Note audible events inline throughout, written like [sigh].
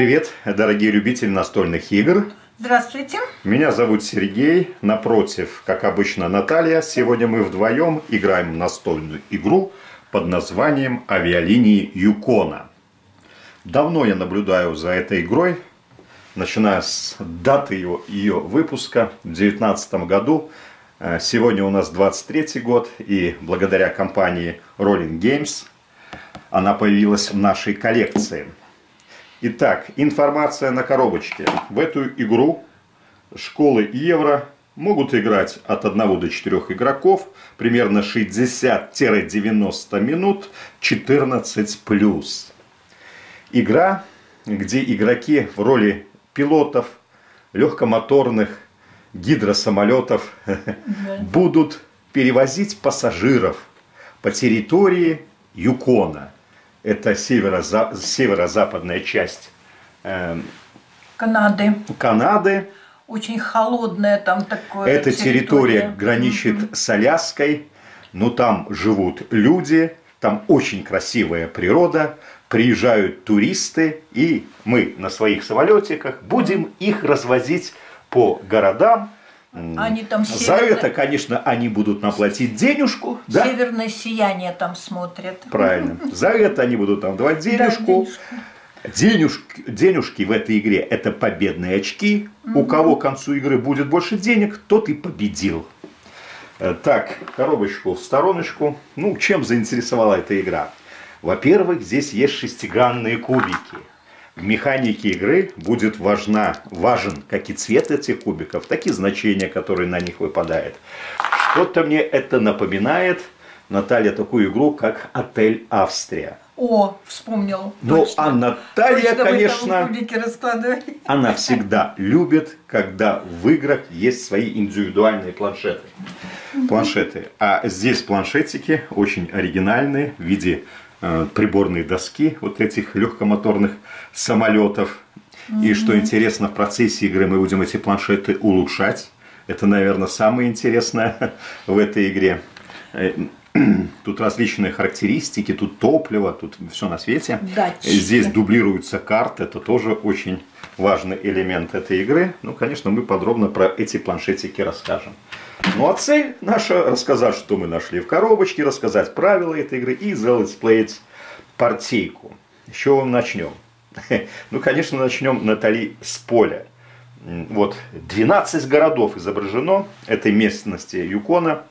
Привет, дорогие любители настольных игр. Здравствуйте. Меня зовут Сергей. Напротив, как обычно, Наталья. Сегодня мы вдвоем играем в настольную игру под названием «Авиалинии Юкона». Давно я наблюдаю за этой игрой, начиная с даты ее, ее выпуска в 2019 году. Э, сегодня у нас 23 год, и благодаря компании Rolling Games она появилась в нашей коллекции – Итак, информация на коробочке. В эту игру школы евро могут играть от 1 до 4 игроков, примерно 60-90 минут, 14+. Игра, где игроки в роли пилотов, легкомоторных гидросамолетов будут перевозить пассажиров по территории Юкона – это северо-за, северо-западная часть э, Канады. Канады. Очень холодная там такое. Эта территория, территория граничит mm-hmm. с Аляской, но там живут люди, там очень красивая природа, приезжают туристы, и мы на своих самолетиках будем их развозить по городам, они там северное... За это, конечно, они будут наплатить денежку. Да? Северное сияние там смотрят. Правильно. За это они будут там давать денежку. Да, денежки, денежки в этой игре – это победные очки. Угу. У кого к концу игры будет больше денег, тот и победил. Э, так, коробочку в стороночку. Ну, чем заинтересовала эта игра? Во-первых, здесь есть шестигранные кубики – в механике игры будет важна, важен как и цвет этих кубиков, так и значение, которое на них выпадает. Что-то мне это напоминает, Наталья, такую игру, как «Отель Австрия». О, вспомнил. Ну, а Наталья, Точно конечно, она всегда любит, когда в играх есть свои индивидуальные планшеты. Планшеты. А здесь планшетики очень оригинальные в виде приборные доски вот этих легкомоторных самолетов. Mm-hmm. И что интересно, в процессе игры мы будем эти планшеты улучшать. Это, наверное, самое интересное [laughs] в этой игре. [clears throat] Тут различные характеристики, тут топливо, тут все на свете. Датчики. Здесь дублируются карты, это тоже очень важный элемент этой игры. Ну, конечно, мы подробно про эти планшетики расскажем. Ну а цель наша рассказать, что мы нашли в коробочке, рассказать правила этой игры и залетсплеить партийку. Мы начнем? [laughs] Ну, конечно, начнем, Натали, с поля. Вот 12 городов изображено этой местности Юкона.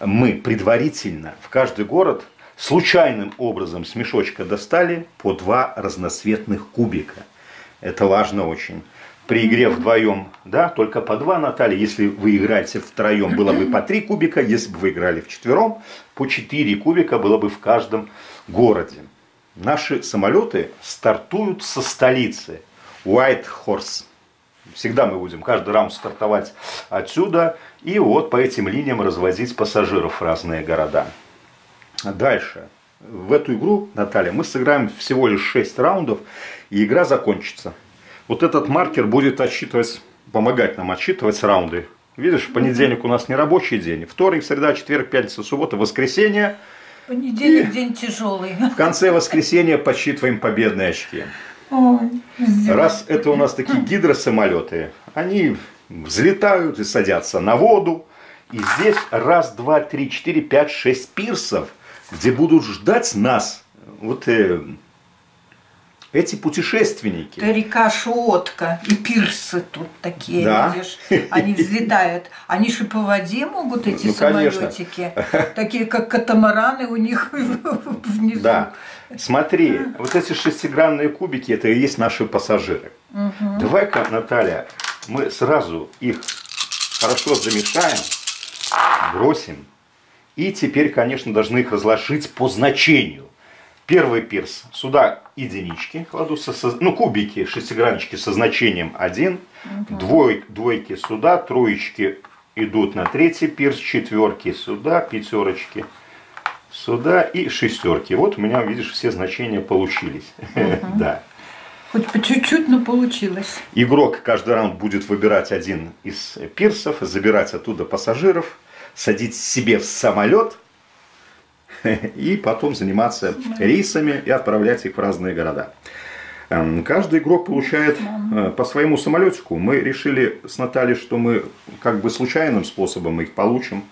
Мы предварительно в каждый город случайным образом с мешочка достали по два разноцветных кубика. Это важно очень при игре вдвоем, да, только по два, Наталья. Если вы играете втроем, было бы по три кубика. Если бы вы играли вчетвером, по четыре кубика было бы в каждом городе. Наши самолеты стартуют со столицы. White Horse. Всегда мы будем каждый раунд стартовать отсюда. И вот по этим линиям развозить пассажиров в разные города. Дальше. В эту игру, Наталья, мы сыграем всего лишь 6 раундов, и игра закончится. Вот этот маркер будет отсчитывать, помогать нам отсчитывать раунды. Видишь, понедельник у нас не рабочий день. Вторник, среда, четверг, пятница, суббота, воскресенье. Понедельник и день тяжелый. В конце воскресенья подсчитываем победные очки. Ой, Раз это у нас такие гидросамолеты, они взлетают и садятся на воду. И здесь раз, два, три, четыре, пять, шесть пирсов, где будут ждать нас вот э, эти путешественники. Это река Шотка и пирсы тут такие, да. видишь, они взлетают. Они же по воде могут эти ну, самолетики, такие как катамараны у них [laughs] внизу. Да. Смотри, вот эти шестигранные кубики, это и есть наши пассажиры. Угу. Давай-ка, Наталья, мы сразу их хорошо замешаем, бросим. И теперь, конечно, должны их разложить по значению. Первый пирс. Сюда единички кладутся, ну кубики, шестиграннички со значением 1. Угу. Двой, двойки сюда, троечки идут на третий пирс, четверки сюда, пятерочки сюда и шестерки. Вот у меня, видишь, все значения получились. [laughs] Угу. да. Хоть по чуть-чуть, но получилось. Игрок каждый раунд будет выбирать один из пирсов, забирать оттуда пассажиров, садить себе в самолет [laughs] – и потом заниматься рейсами и отправлять их в разные города. Эм, каждый игрок получает э, по своему самолетику. Мы решили с Натальей, что мы как бы случайным способом их получим.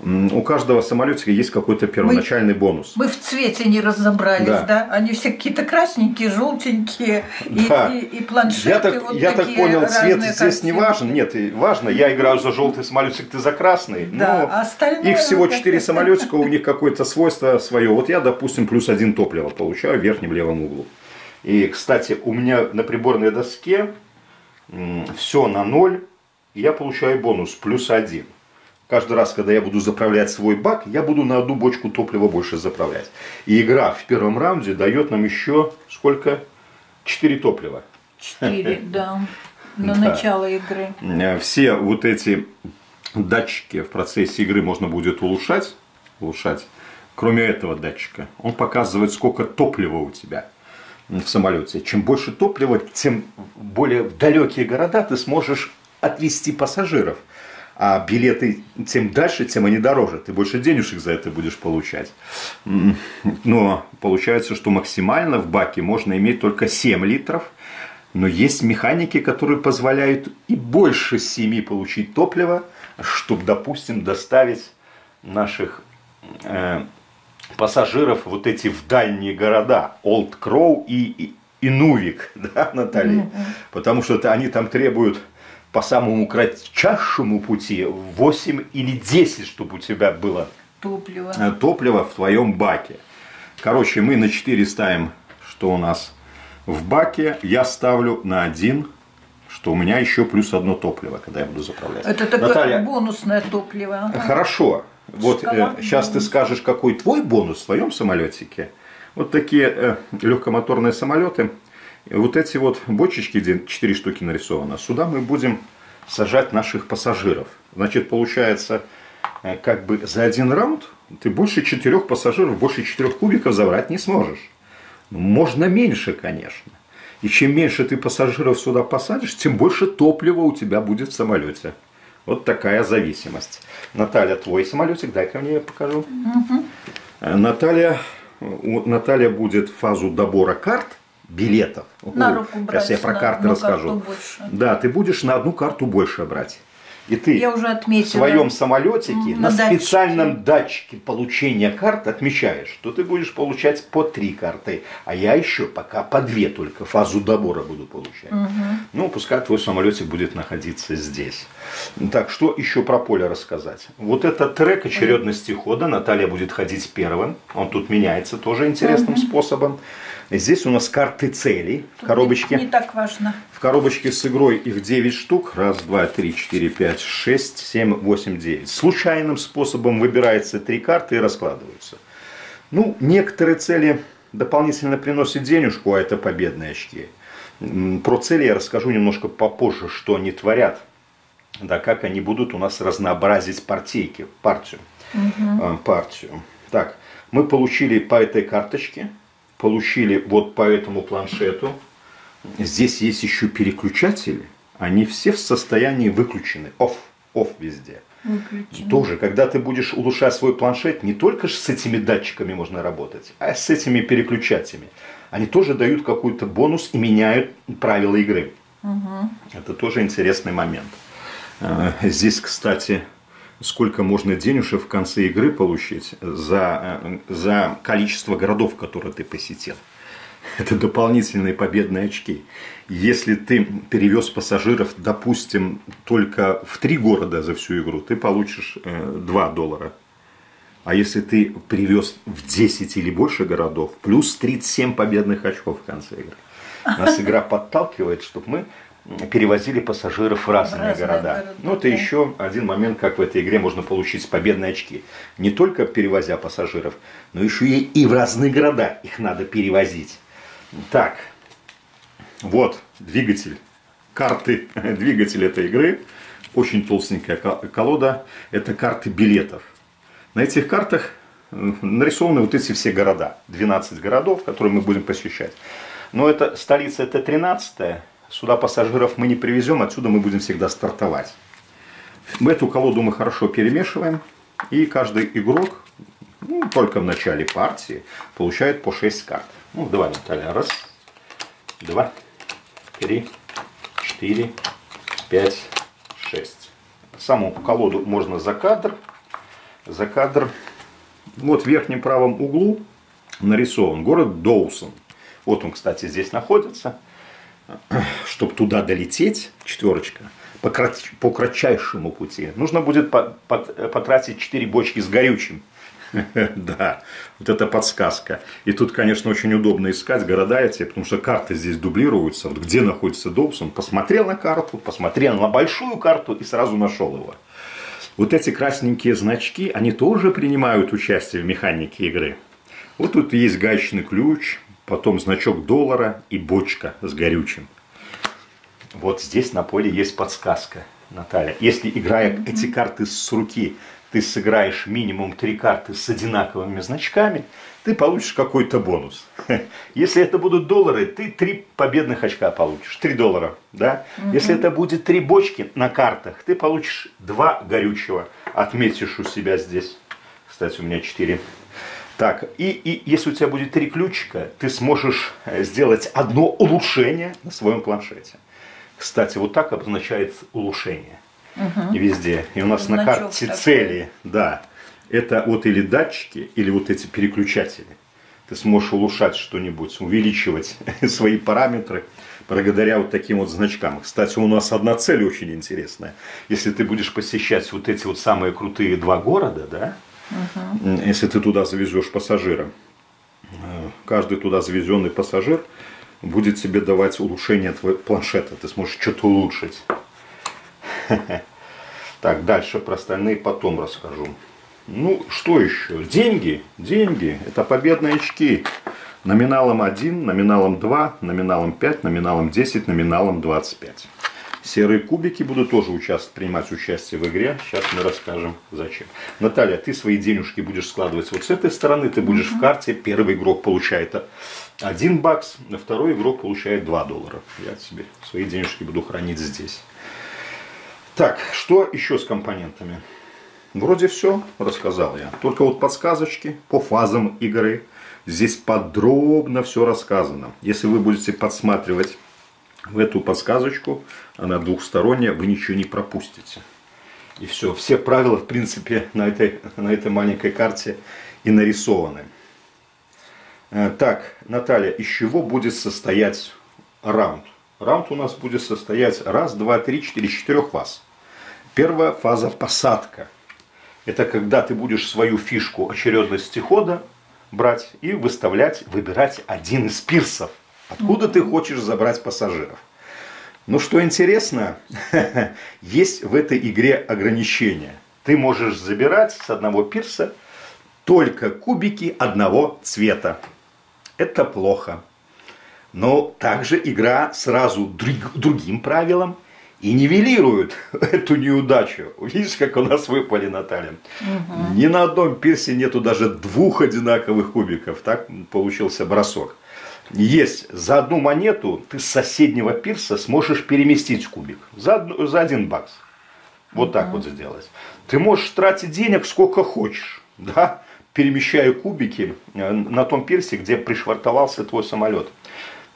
У каждого самолетика есть какой-то первоначальный мы, бонус. Мы в цвете не разобрались, да? да? Они все какие-то красненькие, желтенькие да. и, и, и планшеты. Я так, вот я так понял, цвет здесь не важен. Нет, важно. Я играю за желтый самолетик, ты за красный. Да, но а остальное их всего четыре самолетика, у [laughs] них какое-то свойство свое. Вот я, допустим, плюс один топлива получаю в верхнем левом углу. И, кстати, у меня на приборной доске все на ноль, и я получаю бонус плюс один. Каждый раз, когда я буду заправлять свой бак, я буду на одну бочку топлива больше заправлять. И игра в первом раунде дает нам еще сколько? Четыре топлива. Четыре, [laughs] да. На начало игры. Э, все вот эти датчики в процессе игры можно будет улучшать. улучшать. Кроме этого датчика, он показывает, сколько топлива у тебя в самолете. Чем больше топлива, тем более в далекие города ты сможешь отвезти пассажиров. А билеты тем дальше, тем они дороже. Ты больше денежек за это будешь получать. Но получается, что максимально в баке можно иметь только 7 литров. Но есть механики, которые позволяют и больше 7 получить топлива, чтобы, допустим, доставить наших э, пассажиров вот эти в дальние города, Олд Кроу и, и, и Нувик, [laughs] да, Наталья? Mm-hmm. Потому что они там требуют по самому кратчайшему пути 8 или 10, чтобы у тебя было топливо, э, топливо в твоем баке. Короче, мы на 4 ставим, что у нас в баке. Я ставлю на 1, что у меня еще плюс одно топливо, когда я буду заправлять. Это такое Наталья, бонусное топливо. Хорошо. Вот э, сейчас ты скажешь, какой твой бонус в твоем самолетике. Вот такие э, легкомоторные самолеты вот эти вот бочечки, где 4 штуки нарисовано, сюда мы будем сажать наших пассажиров. Значит, получается, э, как бы за один раунд ты больше четырех пассажиров, больше четырех кубиков забрать не сможешь. Ну, можно меньше, конечно. И чем меньше ты пассажиров сюда посадишь, тем больше топлива у тебя будет в самолете. Вот такая зависимость. Наталья, твой самолетик, дай-ка мне я покажу. Угу. Наталья, Наталья будет фазу добора карт – билетов. На руку брать, Сейчас я про карты расскажу. Да, ты будешь на одну карту больше брать. И ты я уже отметила. в своем самолетике на, на специальном датчике получения карт отмечаешь, что ты будешь получать по три карты, а я еще пока по две только фазу добора буду получать. Угу. Ну, пускай твой самолетик будет находиться здесь. Так, что еще про поле рассказать? Вот этот трек очередности хода, Наталья будет ходить первым, он тут меняется тоже интересным угу. способом. Здесь у нас карты целей в коробочке. Не, не так важно. В коробочке с игрой их 9 штук. Раз, два, три, четыре, пять, шесть, семь, восемь, девять. Случайным способом выбирается три карты и раскладываются. Ну, некоторые цели дополнительно приносят денежку, а это победные очки. Про цели я расскажу немножко попозже, что они творят. Да, как они будут у нас разнообразить партийки, партию. Угу. партию. Так, мы получили по этой карточке получили вот по этому планшету. Здесь есть еще переключатели. Они все в состоянии выключены. Off. Off везде. Выключено. Тоже, когда ты будешь улучшать свой планшет, не только с этими датчиками можно работать, а с этими переключателями. Они тоже дают какой-то бонус и меняют правила игры. Угу. Это тоже интересный момент. Э, здесь, кстати, сколько можно денежек в конце игры получить за, э, за количество городов, которые ты посетил. [laughs] Это дополнительные победные очки. Если ты перевез пассажиров, допустим, только в три города за всю игру, ты получишь 2 э, доллара. А если ты привез в 10 или больше городов, плюс 37 победных очков в конце игры. Нас игра подталкивает, чтобы мы перевозили пассажиров в разные, разные города. города. Ну, это еще один момент, как в этой игре можно получить победные очки. Не только перевозя пассажиров, но еще и, и в разные города их надо перевозить. Так, вот двигатель, карты, [laughs] двигатель этой игры. Очень толстенькая колода. Это карты билетов. На этих картах нарисованы вот эти все города. 12 городов, которые мы будем посещать. Но это столица, это 13 Сюда пассажиров мы не привезем, отсюда мы будем всегда стартовать. Эту колоду мы хорошо перемешиваем. И каждый игрок, ну, только в начале партии, получает по 6 карт. Ну, давай, Наталья, раз. два, три, четыре, пять, шесть. Саму колоду можно за кадр. За кадр. Вот в верхнем правом углу нарисован город Доусон. Вот он, кстати, здесь находится. Чтобы туда долететь, четверочка, по, крат... по кратчайшему пути, нужно будет потратить 4 бочки с горючим. [laughs] Да, вот это подсказка. И тут, конечно, очень удобно искать города эти, потому что карты здесь дублируются. Вот где находится Добсон, посмотрел на карту, посмотрел на большую карту и сразу нашел его. Вот эти красненькие значки, они тоже принимают участие в механике игры. Вот тут есть гаечный ключ, потом значок доллара и бочка с горючим. Вот здесь на поле есть подсказка, Наталья. Если играя эти карты с руки, ты сыграешь минимум три карты с одинаковыми значками, ты получишь какой-то бонус. [laughs] Если это будут доллары, ты три победных очка получишь, три доллара. Да? Угу. Если это будет три бочки на картах, ты получишь два горючего. Отметишь у себя здесь. Кстати, у меня четыре. Так, и, и если у тебя будет три ключика, ты сможешь э, сделать одно улучшение на своем планшете. Кстати, вот так обозначается улучшение угу. везде. И у нас Значок на карте такой. цели, да, это вот или датчики, или вот эти переключатели. Ты сможешь улучшать что-нибудь, увеличивать [laughs] свои параметры благодаря вот таким вот значкам. Кстати, у нас одна цель очень интересная. Если ты будешь посещать вот эти вот самые крутые два города, да, угу. если ты туда завезешь пассажира, э, каждый туда завезенный пассажир будет тебе давать улучшение твоего планшета. Ты сможешь что-то улучшить. [laughs] Так, дальше про остальные потом расскажу. Ну, что еще? Деньги. Деньги. Это победные очки. Номиналом 1, номиналом 2, номиналом 5, номиналом 10, номиналом 25. Серые кубики будут тоже участвовать, принимать участие в игре. Сейчас мы расскажем зачем. Наталья, ты свои денежки будешь складывать вот с этой стороны. Ты будешь в карте. Первый игрок получает 1 бакс, а второй игрок получает 2 доллара. Я себе свои денежки буду хранить здесь. Так, что еще с компонентами? Вроде все рассказал я. Только вот подсказочки по фазам игры. Здесь подробно все рассказано. Если вы будете подсматривать в эту подсказочку, она двухсторонняя, вы ничего не пропустите. И все. Все правила, в принципе, на этой, на этой маленькой карте и нарисованы. Э, так, Наталья, из чего будет состоять раунд? Раунд у нас будет состоять раз, два, три, четыре, четырех фаз. Первая фаза посадка. Это когда ты будешь свою фишку очередности хода брать и выставлять, выбирать один из пирсов. Откуда ты хочешь забрать пассажиров. Но что интересно, [laughs] есть в этой игре ограничения. Ты можешь забирать с одного пирса только кубики одного цвета. Это плохо. Но также игра сразу другим правилам и нивелируют [laughs] эту неудачу. Видишь, как у нас выпали, Наталья. Угу. Ни на одном пирсе нету даже двух одинаковых кубиков. Так получился бросок. Есть за одну монету ты с соседнего пирса сможешь переместить кубик. За, за один бакс. Вот так вот сделать. Ты можешь тратить денег сколько хочешь. [laughs] Да? Перемещая кубики э, на том пирсе, где пришвартовался твой самолет.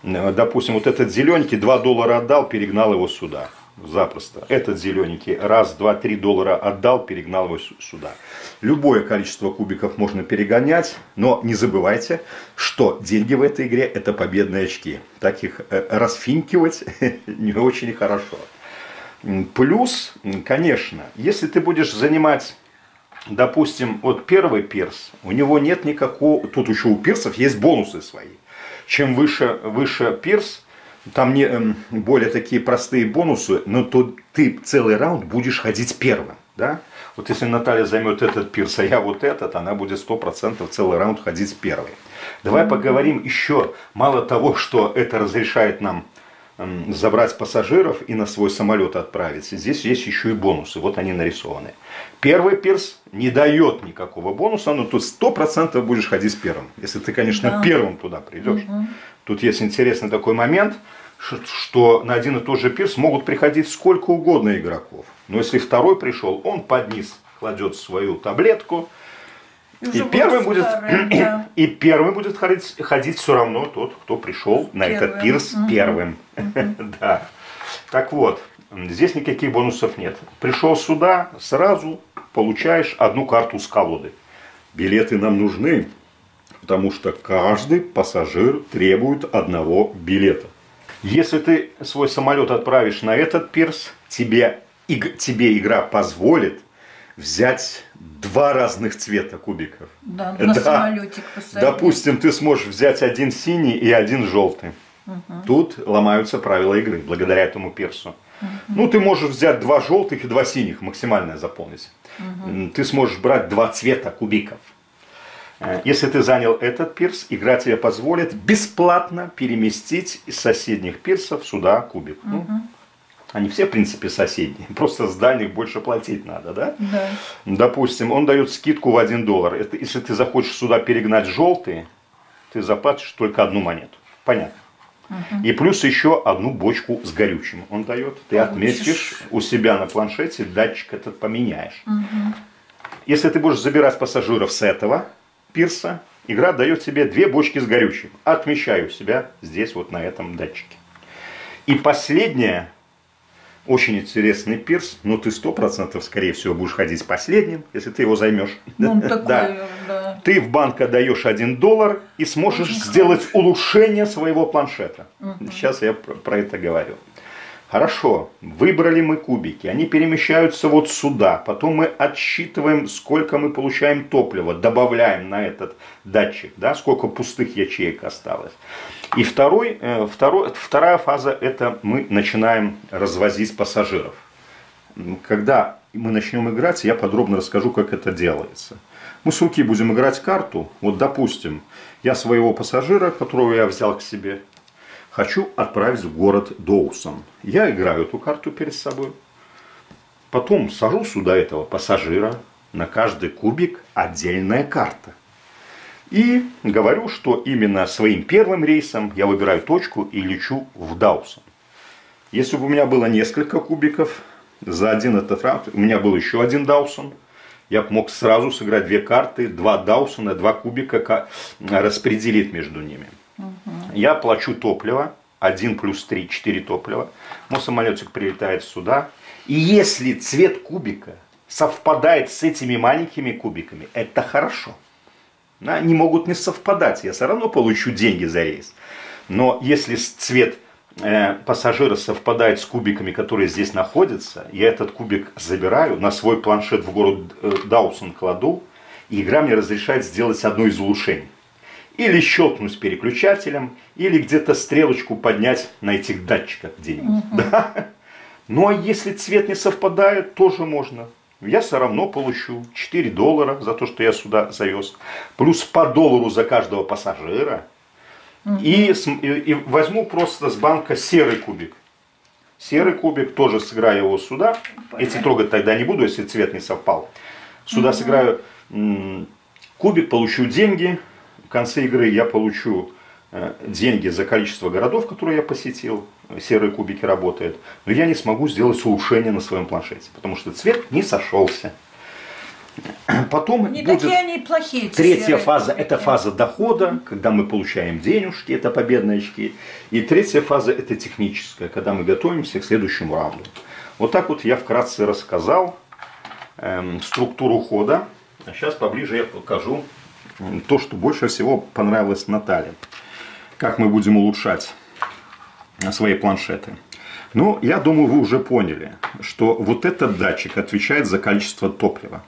Э, допустим, вот этот зелененький 2 доллара отдал, перегнал его сюда запросто. Этот зелененький раз, два, три доллара отдал, перегнал его сюда. Любое количество кубиков можно перегонять, но не забывайте, что деньги в этой игре это победные очки. Так их э, расфинкивать [laughs] не очень хорошо. Плюс, конечно, если ты будешь занимать допустим, вот первый пирс, у него нет никакого, тут еще у пирсов есть бонусы свои. Чем выше, выше пирс, там не эм, более такие простые бонусы, но то ты целый раунд будешь ходить первым. Да? Вот если Наталья займет этот пирс, а я вот этот, она будет 100% целый раунд ходить первой. Давай поговорим еще, мало того, что это разрешает нам эм, забрать пассажиров и на свой самолет отправить. Здесь есть еще и бонусы, вот они нарисованы. Первый пирс не дает никакого бонуса, но тут 100% будешь ходить первым, если ты, конечно, да. первым туда придешь. Угу. Тут есть интересный такой момент, что на один и тот же пирс могут приходить сколько угодно игроков. Но если второй пришел, он под низ кладет свою таблетку, И, и первым будет [clears throat] да. и первым будет ходить, ходить все равно тот, кто пришел на первым. этот пирс угу. первым. Угу. [laughs] да. Так вот, здесь никаких бонусов нет. Пришел сюда, сразу получаешь одну карту с колоды. Билеты нам нужны, потому что каждый пассажир требует одного билета. Если ты свой самолет отправишь на этот пирс, тебе, тебе игра позволит взять два разных цвета кубиков. Да, на да. самолетик посадить. Допустим, ты сможешь взять один синий и один желтый. Угу. Тут ломаются правила игры благодаря этому персу. Угу. Ну, ты можешь взять два желтых и два синих, максимально заполнить. Угу. Ты сможешь брать два цвета кубиков. Э, если ты занял этот пирс, игра тебе позволит бесплатно переместить из соседних пирсов сюда кубик. Угу. Ну, они все, в принципе, соседние. [laughs] Просто с дальних больше платить надо, да? Да. Допустим, он дает скидку в 1 доллар. Это, если ты захочешь сюда перегнать желтые, ты заплатишь только одну монету. Понятно. Угу. И плюс еще одну бочку с горючим он дает. Ты отметишь у себя на планшете, датчик этот поменяешь. Угу. Если ты будешь забирать пассажиров с этого пирса, игра дает тебе две бочки с горючим. Отмечаю себя здесь вот на этом датчике. И последнее, очень интересный пирс, но ты сто процентов, скорее всего, будешь ходить последним, если ты его займешь. Ну, [laughs] такое, да. да. Ты в банк отдаешь один доллар и сможешь сделать улучшение своего планшета. Угу. Сейчас я про это говорю. Хорошо, выбрали мы кубики, они перемещаются вот сюда, потом мы отсчитываем, сколько мы получаем топлива, добавляем на этот датчик, да, сколько пустых ячеек осталось. И второй, э, второй, вторая фаза – это мы начинаем развозить пассажиров. Когда мы начнем играть, я подробно расскажу, как это делается. Мы с руки будем играть карту. Вот, допустим, я своего пассажира, которого я взял к себе, Хочу отправить в город Доусон. Я играю эту карту перед собой. Потом сажу сюда этого пассажира. На каждый кубик отдельная карта. И говорю, что именно своим первым рейсом я выбираю точку и лечу в Даусон. Если бы у меня было несколько кубиков, за один этот раунд у меня был еще один Даусон, я мог сразу сыграть две карты, два Даусона, два кубика, распределить между ними. Я плачу топливо, 1 плюс 3, 4 топлива. Мой самолетик прилетает сюда. И если цвет кубика совпадает с этими маленькими кубиками, это хорошо. Они могут не совпадать, я все равно получу деньги за рейс. Но если цвет э, пассажира совпадает с кубиками, которые здесь находятся, я этот кубик забираю, на свой планшет в город э, Даусон кладу, и игра мне разрешает сделать одно из улучшений или щелкнуть переключателем, или где-то стрелочку поднять на этих датчиках где-нибудь. Угу. Да? Ну а если цвет не совпадает, тоже можно. Я все равно получу 4 доллара за то, что я сюда завез. Плюс по доллару за каждого пассажира. Угу. И, и, возьму просто с банка серый кубик. Серый кубик, тоже сыграю его сюда. Понятно. Эти трогать тогда не буду, если цвет не совпал. Сюда угу. сыграю кубик, получу деньги в конце игры я получу э, деньги за количество городов, которые я посетил, серые кубики работают, но я не смогу сделать улучшение на своем планшете, потому что цвет не сошелся. [clears throat] Потом не будет такие они плохие, третья фаза, кубики. это фаза дохода, когда мы получаем денежки, это победные очки. И третья фаза это техническая, когда мы готовимся к следующему раунду. Вот так вот я вкратце рассказал эм, структуру хода. А сейчас поближе я покажу то, что больше всего понравилось Наталье. Как мы будем улучшать свои планшеты. Ну, я думаю, вы уже поняли, что вот этот датчик отвечает за количество топлива.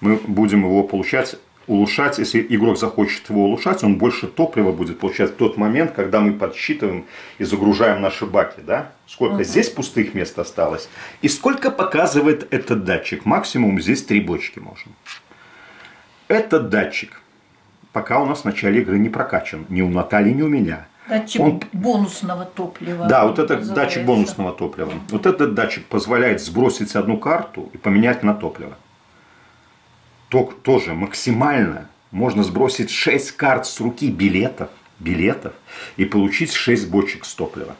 Мы будем его получать, улучшать, если игрок захочет его улучшать, он больше топлива будет получать в тот момент, когда мы подсчитываем и загружаем наши баки, да? Сколько угу. здесь пустых мест осталось и сколько показывает этот датчик. Максимум здесь три бочки можно. Этот датчик пока у нас в начале игры не прокачан. Ни у Натальи, ни у меня. Датчик он... бонусного топлива. Да, вот этот называется. датчик бонусного топлива. Вот этот датчик позволяет сбросить одну карту и поменять на топливо. Ток тоже максимально можно сбросить 6 карт с руки билетов, билетов и получить 6 бочек с топлива.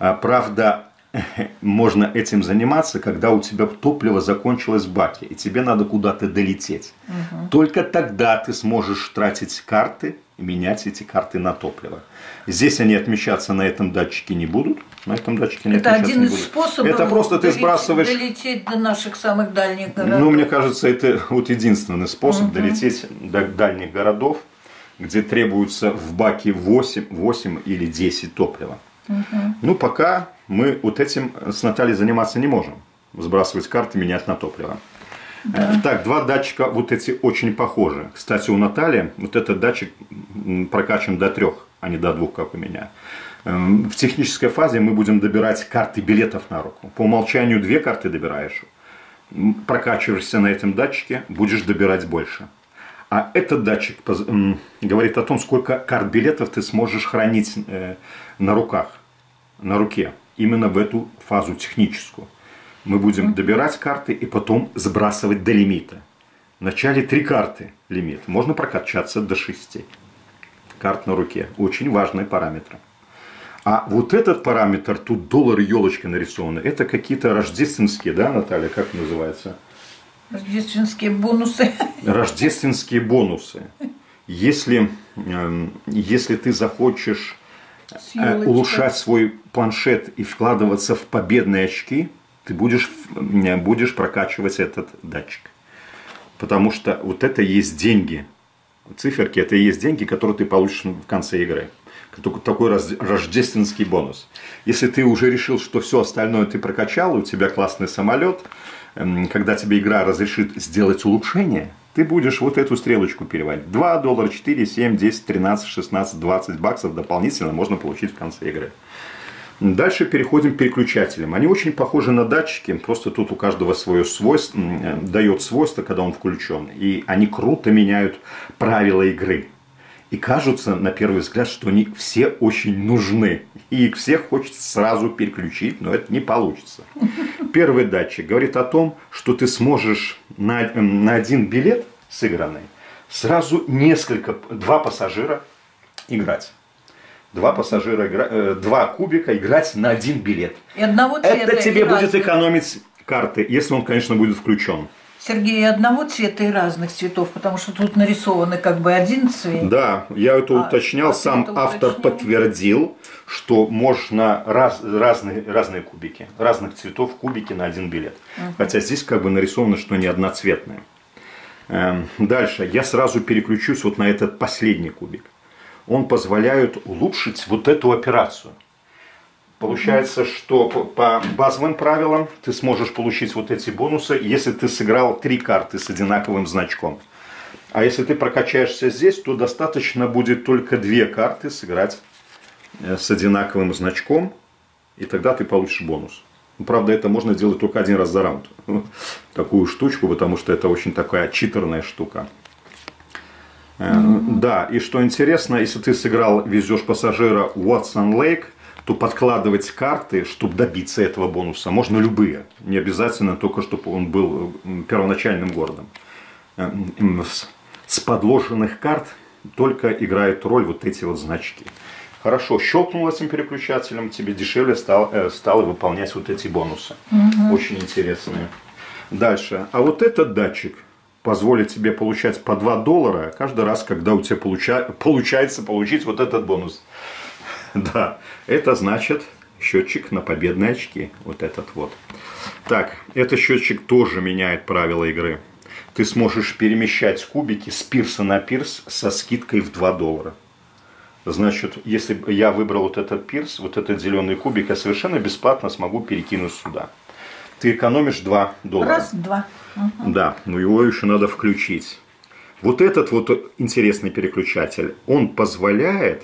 А, правда, [laughs] можно этим заниматься, когда у тебя топливо закончилось в баке, и тебе надо куда-то долететь. Угу. Только тогда ты сможешь тратить карты и менять эти карты на топливо. Здесь они отмечаться на этом датчике не будут. На этом датчике не Это один из способов это просто ты сбрасываешь... долететь до наших самых дальних городов. Ну, мне кажется, это вот единственный способ угу. долететь до дальних городов, где требуется в баке 8, 8 или 10 топлива. Угу. Ну, пока мы вот этим с Натальей заниматься не можем. Сбрасывать карты, менять на топливо. Да. Так, два датчика вот эти очень похожи. Кстати, у Натальи вот этот датчик прокачан до трех, а не до двух, как у меня. Эм, в технической фазе мы будем добирать карты билетов на руку. По умолчанию две карты добираешь. Прокачиваешься на этом датчике, будешь добирать больше. А этот датчик говорит о том, сколько карт билетов ты сможешь хранить э, на руках, на руке. Именно в эту фазу техническую. Мы будем добирать карты и потом сбрасывать до лимита. Вначале три карты лимит. Можно прокачаться до шести карт на руке. Очень важный параметр. А вот этот параметр, тут доллар и елочка нарисованы, это какие-то рождественские, да, Наталья, как называется? Рождественские бонусы. Рождественские бонусы. Если, эм, если ты захочешь э, улучшать свой планшет и вкладываться в победные очки, ты будешь, будешь прокачивать этот датчик. Потому что вот это есть деньги. Циферки это и есть деньги, которые ты получишь в конце игры. Такой рождественский бонус. Если ты уже решил, что все остальное ты прокачал, у тебя классный самолет, когда тебе игра разрешит сделать улучшение, ты будешь вот эту стрелочку переводить. 2 доллара, 4, 7, 10, 13, 16, 20 баксов дополнительно можно получить в конце игры. Дальше переходим к переключателям. Они очень похожи на датчики, просто тут у каждого свое свойство, э, дает свойство, когда он включен. И они круто меняют правила игры. И кажутся, на первый взгляд, что они все очень нужны. И их всех хочется сразу переключить, но это не получится. Первый датчик говорит о том, что ты сможешь на, на один билет сыгранный сразу несколько, два пассажира играть. Два пассажира, игра, э, два кубика играть на один билет. И одного цвета Это тебе будет экономить карты, если он, конечно, будет включен. Сергей, одного цвета и разных цветов, потому что тут нарисованы как бы один цвет. Да, я это а, уточнял, а сам автор уточнил? подтвердил, что можно раз, разные, разные кубики, разных цветов кубики на один билет. Угу. Хотя здесь как бы нарисовано, что они одноцветные. Эм, дальше, я сразу переключусь вот на этот последний кубик. Он позволяет улучшить вот эту операцию. Получается, что по базовым правилам ты сможешь получить вот эти бонусы, если ты сыграл три карты с одинаковым значком. А если ты прокачаешься здесь, то достаточно будет только две карты сыграть э, с одинаковым значком, и тогда ты получишь бонус. Ну, правда, это можно делать только один раз за раунд. [laughs] Такую штучку, потому что это очень такая читерная штука. Mm-hmm. Да, и что интересно, если ты сыграл «Везешь пассажира Watson Lake», то подкладывать карты, чтобы добиться этого бонуса, можно любые. Не обязательно только, чтобы он был первоначальным городом. Э, с подложенных карт только играют роль вот эти вот значки. Хорошо, щелкнул этим переключателем, тебе дешевле стало, э, стало выполнять вот эти бонусы. Угу. Очень интересные. Дальше. А вот этот датчик позволит тебе получать по 2 доллара каждый раз, когда у тебя получа... получается получить вот этот бонус. [laughs] Да, это значит счетчик на победные очки. Вот этот вот. Так, этот счетчик тоже меняет правила игры. Ты сможешь перемещать кубики с пирса на пирс со скидкой в 2 доллара. Значит, если я выбрал вот этот пирс, вот этот зеленый кубик, я совершенно бесплатно смогу перекинуть сюда. Ты экономишь 2 доллара. Раз, два. Угу. Да, но его еще надо включить. Вот этот вот интересный переключатель, он позволяет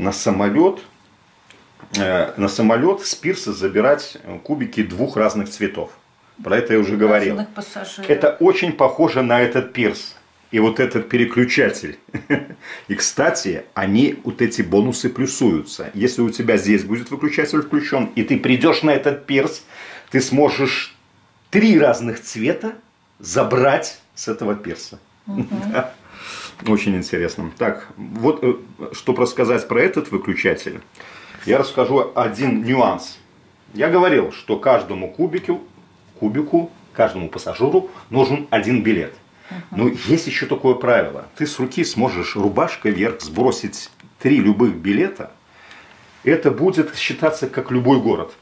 на самолет, э, на самолет с пирса забирать кубики двух разных цветов. Про это я уже говорил. Это очень похоже на этот пирс. И вот этот переключатель. [laughs] И, кстати, они, вот эти бонусы плюсуются. Если у тебя здесь будет выключатель включен, и ты придешь на этот пирс, ты сможешь три разных цвета забрать с этого пирса. Угу. [laughs] Очень интересно. Так, вот э, что рассказать про этот выключатель. Я расскажу один нюанс. Я говорил, что каждому кубику, кубику, каждому пассажиру нужен один билет. Но есть еще такое правило. Ты с руки сможешь рубашкой вверх сбросить три любых билета. Это будет считаться как любой город.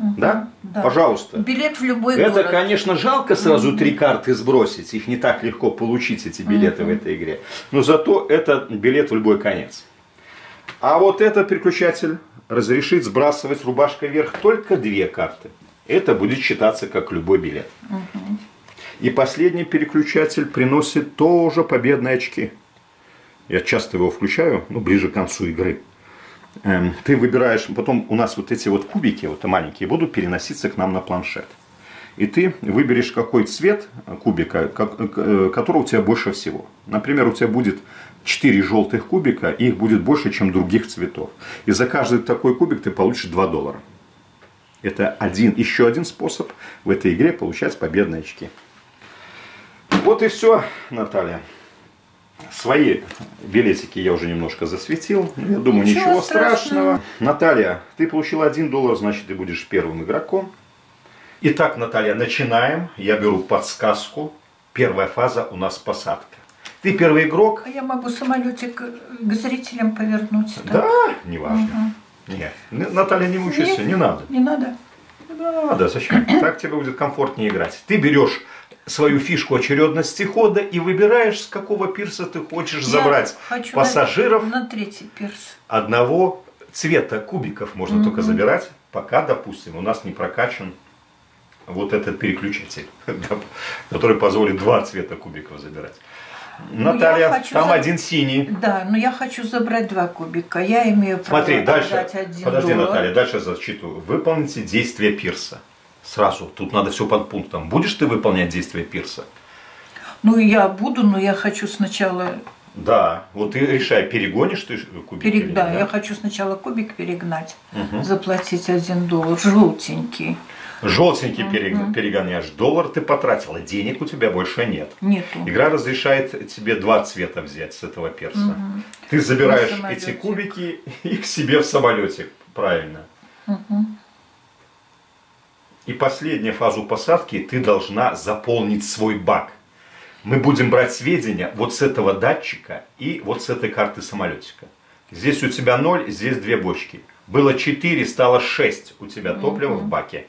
Угу, да? да? Пожалуйста. Билет в любой Это, город. конечно, жалко сразу три карты сбросить. Их не так легко получить, эти билеты угу. в этой игре. Но зато это билет в любой конец. А вот этот переключатель разрешит сбрасывать рубашкой вверх только две карты. Это будет считаться как любой билет. Угу. И последний переключатель приносит тоже победные очки. Я часто его включаю, ну, ближе к концу игры. Эм, ты выбираешь, потом у нас вот эти вот кубики, вот маленькие, будут переноситься к нам на планшет. И ты выберешь какой цвет кубика, э, который у тебя больше всего. Например, у тебя будет 4 желтых кубика, и их будет больше, чем других цветов. И за каждый такой кубик ты получишь 2 доллара. Это один, еще один способ в этой игре получать победные очки. Вот и все, Наталья. Свои билетики я уже немножко засветил. Я думаю, ничего, ничего страшного. страшного. Наталья, ты получила 1 доллар, значит, ты будешь первым игроком. Итак, Наталья, начинаем. Я беру подсказку. Первая фаза у нас посадка. Ты первый игрок. А я могу самолетик к зрителям повернуть. Так? Да, неважно. Угу. Нет, Наталья, не мучайся, не надо. Не надо. Надо, зачем? Так тебе будет комфортнее играть. Ты берешь свою фишку очередности хода и выбираешь, с какого пирса ты хочешь Я забрать хочу пассажиров. На, на третий пирс. Одного цвета кубиков можно угу. только забирать, пока, допустим, у нас не прокачан вот этот переключатель, [laughs] который позволит два цвета кубиков забирать. Ну, Наталья, там за... один синий. Да, но я хочу забрать два кубика. Я имею право Смотри, дальше. один Подожди, доллар. Наталья, дальше зачитываю. Выполните действие пирса. Сразу, тут надо все под пунктом. Будешь ты выполнять действия пирса? Ну, я буду, но я хочу сначала... Да, вот ты решай, перегонишь ты кубик Перег... или, да, да, я хочу сначала кубик перегнать, угу. заплатить один доллар, желтенький. Желтенький угу. перегоняешь, доллар ты потратила, денег у тебя больше нет. Нету. Игра разрешает тебе два цвета взять с этого перса. Угу. Ты забираешь эти кубики [laughs] и к себе в самолете, правильно. Угу. И последнюю фазу посадки ты должна заполнить свой бак. Мы будем брать сведения вот с этого датчика и вот с этой карты самолетика. Здесь у тебя 0, здесь две бочки. Было 4, стало 6 у тебя топлива в баке.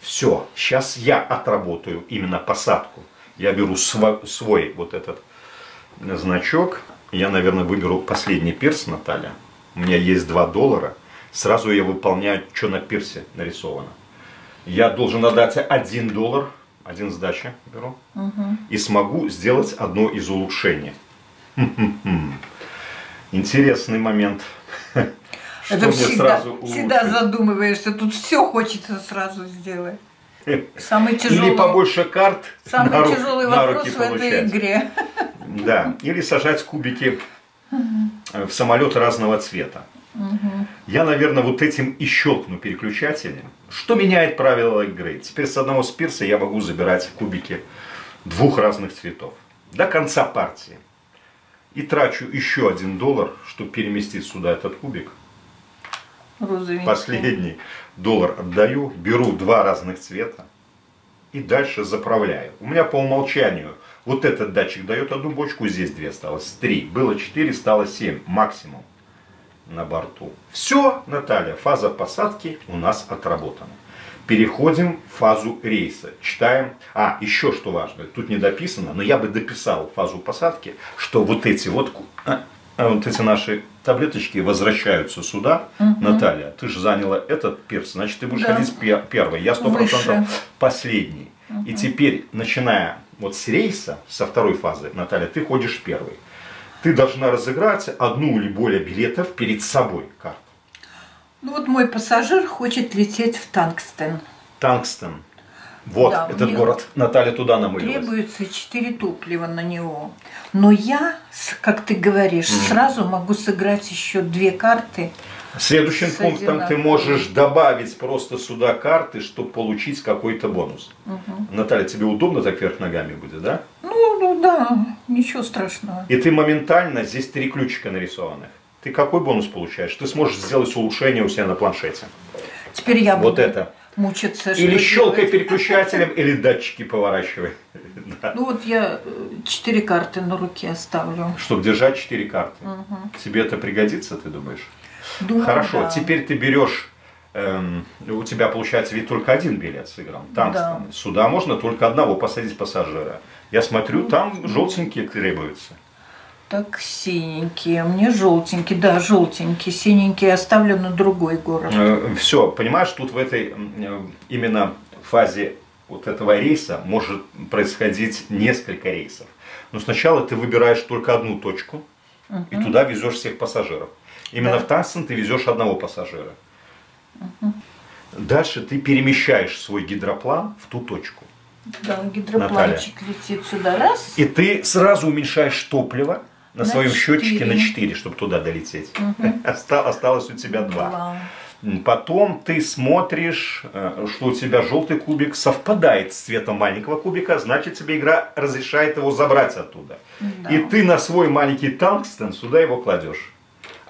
Все, сейчас я отработаю именно посадку. Я беру свой, свой вот этот значок. Я, наверное, выберу последний пирс, Наталья. У меня есть 2 доллара. Сразу я выполняю, что на пирсе нарисовано я должен отдать 1 доллар, один сдача беру, угу. и смогу сделать одно из улучшений. [laughs] Интересный момент. [laughs] Что Это всегда, всегда задумываешься, тут все хочется сразу сделать. Самый тяжелый, [laughs] Или побольше карт самый на, тяжелый на вопрос руки в получать. этой игре. Да, или сажать кубики в самолет разного цвета. Угу. Я, наверное, вот этим и щелкну переключателем. Что меняет правила игры? Теперь с одного спирса я могу забирать кубики двух разных цветов. До конца партии. И трачу еще один доллар, чтобы переместить сюда этот кубик. Розовенький. Последний доллар отдаю, беру два разных цвета и дальше заправляю. У меня по умолчанию вот этот датчик дает одну бочку, здесь две осталось, три. Было четыре, стало семь максимум на борту. Все, Наталья, фаза посадки у нас отработана. Переходим в фазу рейса. Читаем. А, еще что важно, тут не дописано, но я бы дописал фазу посадки, что вот эти вот, а, а вот эти наши таблеточки возвращаются сюда. Угу. Наталья, ты же заняла этот перс, значит ты будешь да. ходить первый. Я сто процентов последний. Угу. И теперь, начиная вот с рейса, со второй фазы, Наталья, ты ходишь первый ты должна разыграть одну или более билетов перед собой карту. Ну вот мой пассажир хочет лететь в Тангстен. Тангстен. Вот да, этот город. Наталья туда намылилась. Требуется 4 топлива на него. Но я, как ты говоришь, mm. сразу могу сыграть еще две карты. Следующим пунктом ты можешь добавить просто сюда карты, чтобы получить какой-то бонус. Угу. Наталья, тебе удобно так вверх ногами будет, да? Ну, ну да, ничего страшного. И ты моментально, здесь три ключика нарисованных. Ты какой бонус получаешь? Ты сможешь сделать улучшение у себя на планшете. Теперь я вот буду это. мучиться. Или щелкай делать. переключателем, или датчики поворачивай. [laughs] Ну вот я э, четыре карты на руке оставлю. Чтобы держать четыре карты. Угу. Тебе это пригодится, ты думаешь? Думаю, Хорошо, да. теперь ты берешь эм, у тебя получается ведь только один билет сыгран. Там да. сюда можно только одного посадить пассажира. Я смотрю, там желтенькие требуются. Так, синенькие. Мне желтенькие, да, желтенькие. Синенькие оставлю на другой город. Э, Все, понимаешь, тут в этой э, именно фазе вот этого рейса может происходить несколько рейсов. Но сначала ты выбираешь только одну точку угу. и туда везешь всех пассажиров. Именно да. в Тассен ты везешь одного пассажира. Угу. Дальше ты перемещаешь свой гидроплан в ту точку. Да, гидропланчик Наталья. летит сюда раз. И ты сразу уменьшаешь топливо на, на своем 4. счетчике на 4, чтобы туда долететь. Угу. [laughs] Осталось у тебя 2. Потом ты смотришь, э, что у тебя желтый кубик совпадает с цветом маленького кубика, значит тебе игра разрешает его забрать оттуда. Да. И ты на свой маленький тангстен сюда его кладешь.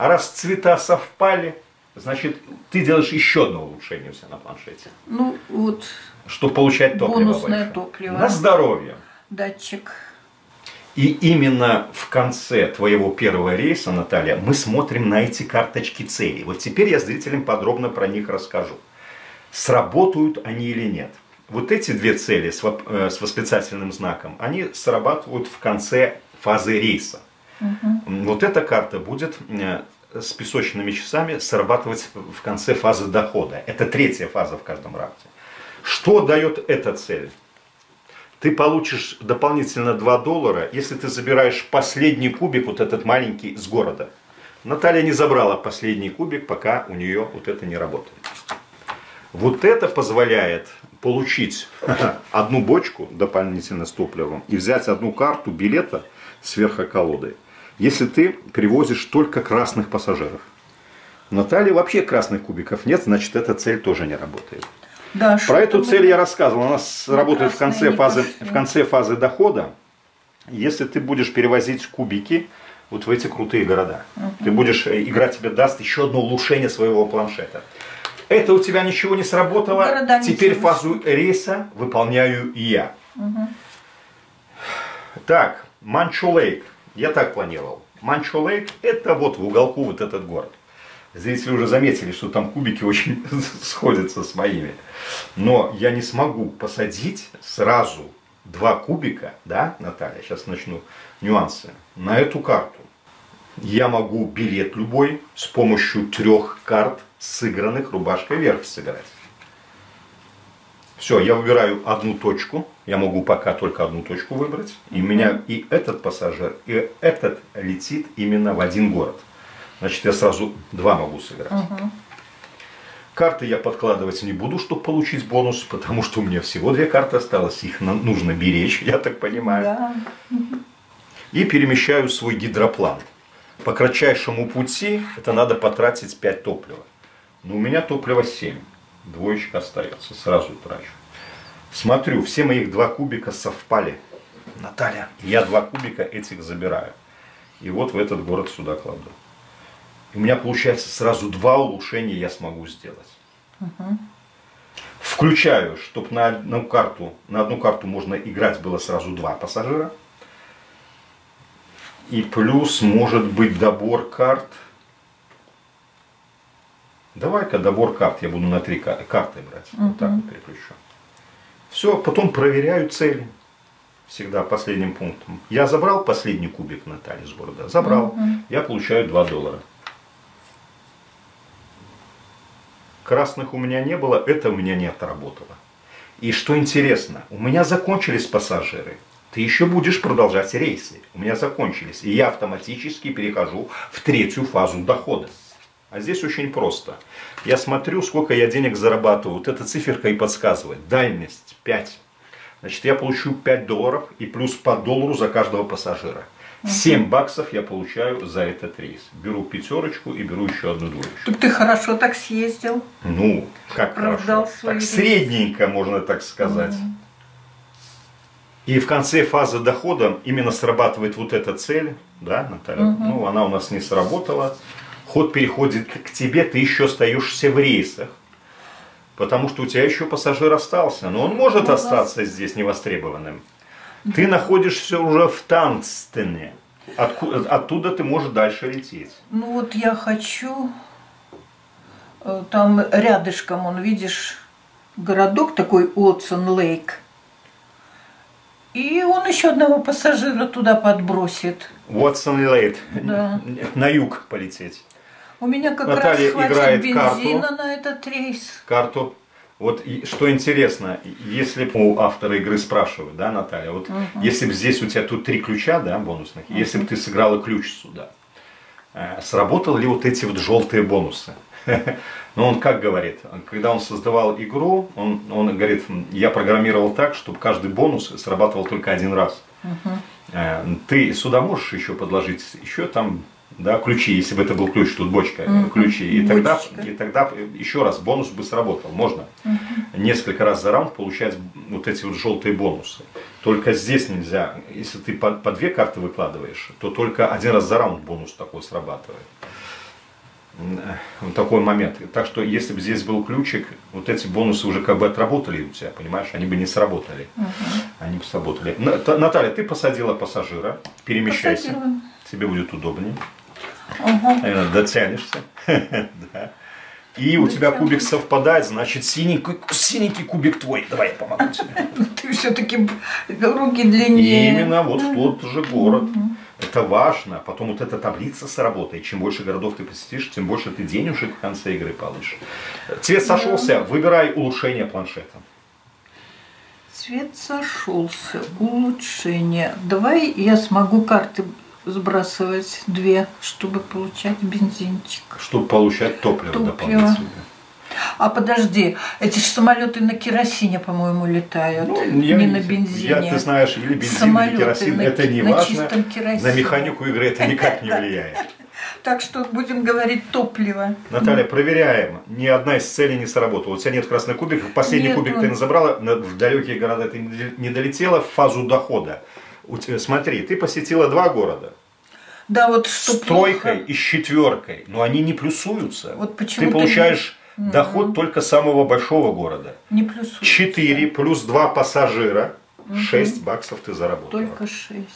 А раз цвета совпали, значит ты делаешь еще одно улучшение у себя на планшете. Ну вот. Чтобы получать топливо. Бонусное больше. топливо. На здоровье. Датчик. И именно в конце твоего первого рейса, Наталья, мы смотрим на эти карточки целей. Вот теперь я зрителям подробно про них расскажу. Сработают они или нет. Вот эти две цели с э, восклицательным знаком, они срабатывают в конце фазы рейса. Угу. Вот эта карта будет э, с песочными часами срабатывать в конце фазы дохода. Это третья фаза в каждом рапте. Что дает эта цель? ты получишь дополнительно 2 доллара, если ты забираешь последний кубик, вот этот маленький, с города. Наталья не забрала последний кубик, пока у нее вот это не работает. Вот это позволяет получить [laughs] одну бочку дополнительно с топливом и взять одну карту билета сверху колоды, если ты привозишь только красных пассажиров. Наталья вообще красных кубиков нет, значит эта цель тоже не работает. Да, Про эту цель я рассказывал. Она работает в конце, фазы, в конце фазы дохода. Если ты будешь перевозить кубики вот в эти крутые города, угу. ты будешь, э, игра тебе даст еще одно улучшение своего планшета. Это у тебя ничего не сработало. Города Теперь ничего. фазу рейса выполняю я. Угу. Так, Манчо Лейк. Я так планировал. Манчо Лейк это вот в уголку вот этот город. Зрители уже заметили, что там кубики [laughs] очень сходятся с моими. Но я не смогу посадить сразу два кубика, да, Наталья, сейчас начну нюансы, на эту карту. Я могу билет любой с помощью трех карт, сыгранных рубашкой вверх сыграть. Все, я выбираю одну точку, я могу пока только одну точку выбрать, и меня и этот пассажир, и этот летит именно в один город. Значит, я сразу два могу сыграть. Угу. Карты я подкладывать не буду, чтобы получить бонус, потому что у меня всего две карты осталось. Их нужно беречь, [laughs] я так понимаю. Да. И перемещаю свой гидроплан. По кратчайшему пути это надо потратить 5 топлива. Но у меня топлива 7. Двоечка остается. Сразу трачу. Смотрю, все моих два кубика совпали. Наталья. Я два кубика этих забираю. И вот в этот город сюда кладу у меня получается сразу два улучшения я смогу сделать. Угу. Включаю, чтобы на одну карту, на одну карту можно играть было сразу два пассажира. И плюс может быть добор карт. Давай-ка добор карт я буду на три карты брать. Угу. Вот так вот переключу. Все, потом проверяю цели. Всегда последним пунктом. Я забрал последний кубик Натальи с города. Забрал. Угу. Я получаю 2 доллара. красных у меня не было, это у меня не отработало. И что интересно, у меня закончились пассажиры. Ты еще будешь продолжать рейсы. У меня закончились. И я автоматически перехожу в третью фазу дохода. А здесь очень просто. Я смотрю, сколько я денег зарабатываю. Вот эта циферка и подсказывает. Дальность 5. Значит, я получу 5 долларов и плюс по доллару за каждого пассажира. 7 баксов я получаю за этот рейс. Беру пятерочку и беру еще одну двоечку. Так ты хорошо так съездил. Ну, как Оправдал хорошо. Так рейс. средненько, можно так сказать. Угу. И в конце фазы дохода именно срабатывает вот эта цель, да, Наталья? Угу. Ну, она у нас не сработала. Ход переходит к тебе, ты еще остаешься в рейсах. Потому что у тебя еще пассажир остался. Но он может ну, остаться здесь невостребованным. Ты находишься уже в Танстене. Откуда, оттуда ты можешь дальше лететь. Ну вот я хочу, э, там рядышком, он, видишь, городок такой Уотсон Лейк. И он еще одного пассажира туда подбросит. Уотсон Лейк. Да. На юг полететь. У меня как Наталья раз хватит играет бензина карту, на этот рейс. Карту. Вот что интересно, если у автора игры спрашивают, да, Наталья, вот угу. если бы здесь у тебя тут три ключа, да, бонусных, угу. если бы ты сыграла ключ сюда, э, сработал ли вот эти вот желтые бонусы? [laughs] Но он как говорит, когда он создавал игру, он, он говорит, я программировал так, чтобы каждый бонус срабатывал только один раз. Угу. Ты сюда можешь еще подложить еще там да, ключи, если бы это был ключ, тут бочка, угу. ключи, и тогда, и тогда еще раз бонус бы сработал. Можно угу. несколько раз за раунд получать вот эти вот желтые бонусы. Только здесь нельзя, если ты по, по две карты выкладываешь, то только один раз за раунд бонус такой срабатывает. Вот такой момент. Так что если бы здесь был ключик, вот эти бонусы уже как бы отработали у тебя, понимаешь, они бы не сработали. Угу. Они бы сработали. Наталья, ты посадила пассажира, перемещайся. Посадила. Тебе будет удобнее. Наверное, дотянешься. [laughs] да. И у тебя кубик совпадает, значит синенький, синенький кубик твой. Давай я помогу тебе. [laughs] Ты все-таки руки длиннее. Именно вот в тот же город. Это важно. Потом вот эта таблица сработает. Чем больше городов ты посетишь, тем больше ты денежек в конце игры получишь. Цвет сошелся, выбирай улучшение планшета. Цвет сошелся, улучшение. Давай я смогу карты сбрасывать две, чтобы получать бензинчик. Чтобы получать топливо, топливо. дополнительное. А подожди, эти же самолеты на керосине, по-моему, летают, ну, я, не на бензине. Я, ты знаешь, или бензин, самолеты или керосин, на, это не на важно. На механику игры это никак не [laughs] влияет. Так что будем говорить топливо. Наталья, проверяем. Ни одна из целей не сработала. У тебя нет красных кубиков. Последний нет, кубик ты забрала, в далекие города ты не долетела в фазу дохода у тебя, смотри, ты посетила два города. Да, вот что С тройкой плохо. и с четверкой. Но они не плюсуются. Вот почему ты получаешь не... доход угу. только самого большого города. Не плюсуются. 4 плюс 2 пассажира. Угу. 6 баксов ты заработал. Только 6.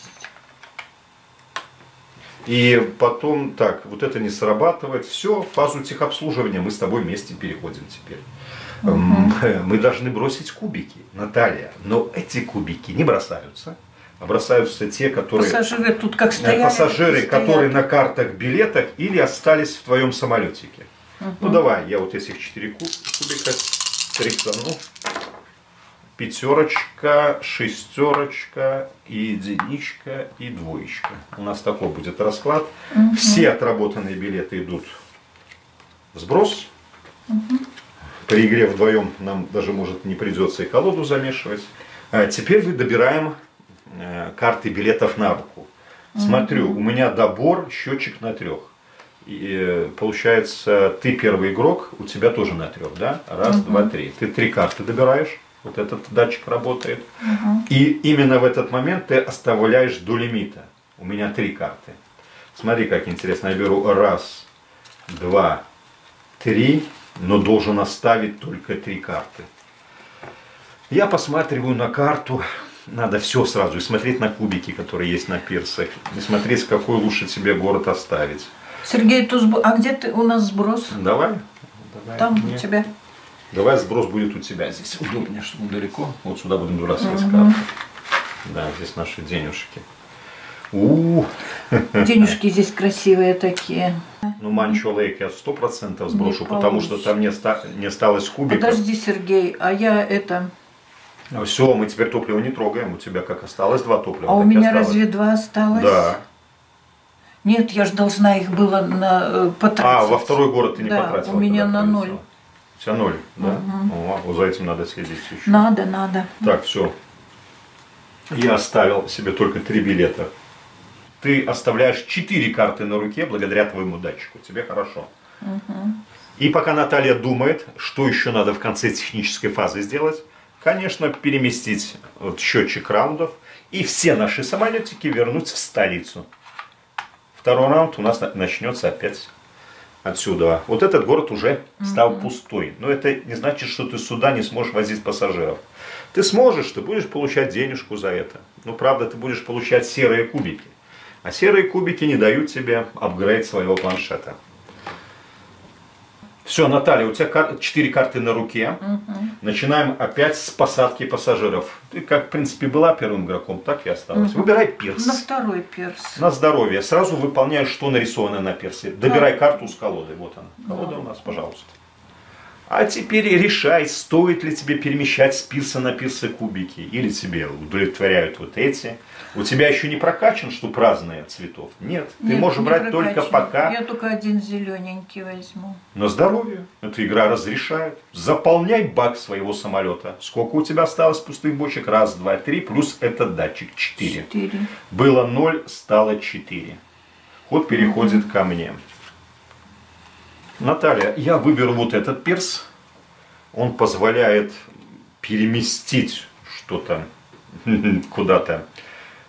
И потом, так, вот это не срабатывает. Все, фазу техобслуживания мы с тобой вместе переходим теперь. Угу. [laughs] Мы должны бросить кубики, Наталья. Но эти кубики не бросаются бросаются те, которые... Пассажиры тут как э, стояли. Пассажиры, которые на картах, билетах или остались в твоем самолетике. Угу. Ну давай, я вот этих четыре кубика тряхану. Пятерочка, шестерочка, единичка и двоечка. У нас такой будет расклад. Угу. Все отработанные билеты идут в сброс. Угу. При игре вдвоем нам даже может не придется и колоду замешивать. А теперь мы добираем карты билетов на руку. Смотрю, у меня добор, счетчик на трех. И э, получается, ты первый игрок, у тебя тоже на трех, да? Раз, угу. два, три. Ты три карты добираешь, вот этот датчик работает. Угу. И именно в этот момент ты оставляешь до лимита. У меня три карты. Смотри, как интересно. Я беру раз, два, три, но должен оставить только три карты. Я посматриваю на карту, надо все сразу, и смотреть на кубики, которые есть на пирсах, и смотреть, какой лучше тебе город оставить. Сергей, а где ты у нас сброс? Давай. давай Там мне. у тебя. Давай сброс будет у тебя. Здесь удобнее, чтобы далеко. Вот сюда будем выбрасывать угу. карты. Да, здесь наши денежки. У [laughs] Денежки здесь красивые такие. Ну, Манчо Лейк я сто процентов сброшу, потому что там не, оста... не осталось кубиков. Подожди, Сергей, а я это... Ну, Все, мы теперь топливо не трогаем. У тебя как осталось два топлива? А у меня разве два осталось? Да. Нет, я же должна их было на, э, потратить. А, во второй город ты не да, потратила? у меня на ноль. У тебя ноль, да? Угу. О, за этим надо следить еще. Надо, надо. Так, все. Я оставил себе только три билета. Ты оставляешь четыре карты на руке благодаря твоему датчику. Тебе хорошо. Угу. И пока Наталья думает, что еще надо в конце технической фазы сделать, конечно, переместить вот счетчик раундов и все наши самолетики вернуть в столицу. Второй раунд у нас начнется опять отсюда, вот этот город уже стал угу. пустой. Но это не значит, что ты сюда не сможешь возить пассажиров. Ты сможешь, ты будешь получать денежку за это. Но правда, ты будешь получать серые кубики. А серые кубики не дают тебе апгрейд своего планшета. Все, Наталья, у тебя четыре карты на руке. Угу. Начинаем опять с посадки пассажиров. Ты, как, в принципе, была первым игроком, так и осталась. Угу. Выбирай перс. На второй перс. На здоровье. Сразу выполняешь, что нарисовано на персе. Добирай да. карту с колоды. Вот она. Колода да. у нас, пожалуйста. А теперь решай, стоит ли тебе перемещать с пирса на пирсы кубики, или тебе удовлетворяют вот эти. У тебя еще не прокачан, что праздные цветов? Нет, Нет ты можешь брать прокачан. только пока... Я только один зелененький возьму. На здоровье. Эта игра разрешает. Заполняй бак своего самолета. Сколько у тебя осталось пустых бочек? Раз, два, три, плюс этот датчик. Четыре. Четыре. Было ноль, стало четыре. Ход переходит угу. ко мне. Наталья, я выберу вот этот перс. Он позволяет переместить что-то [laughs] куда-то.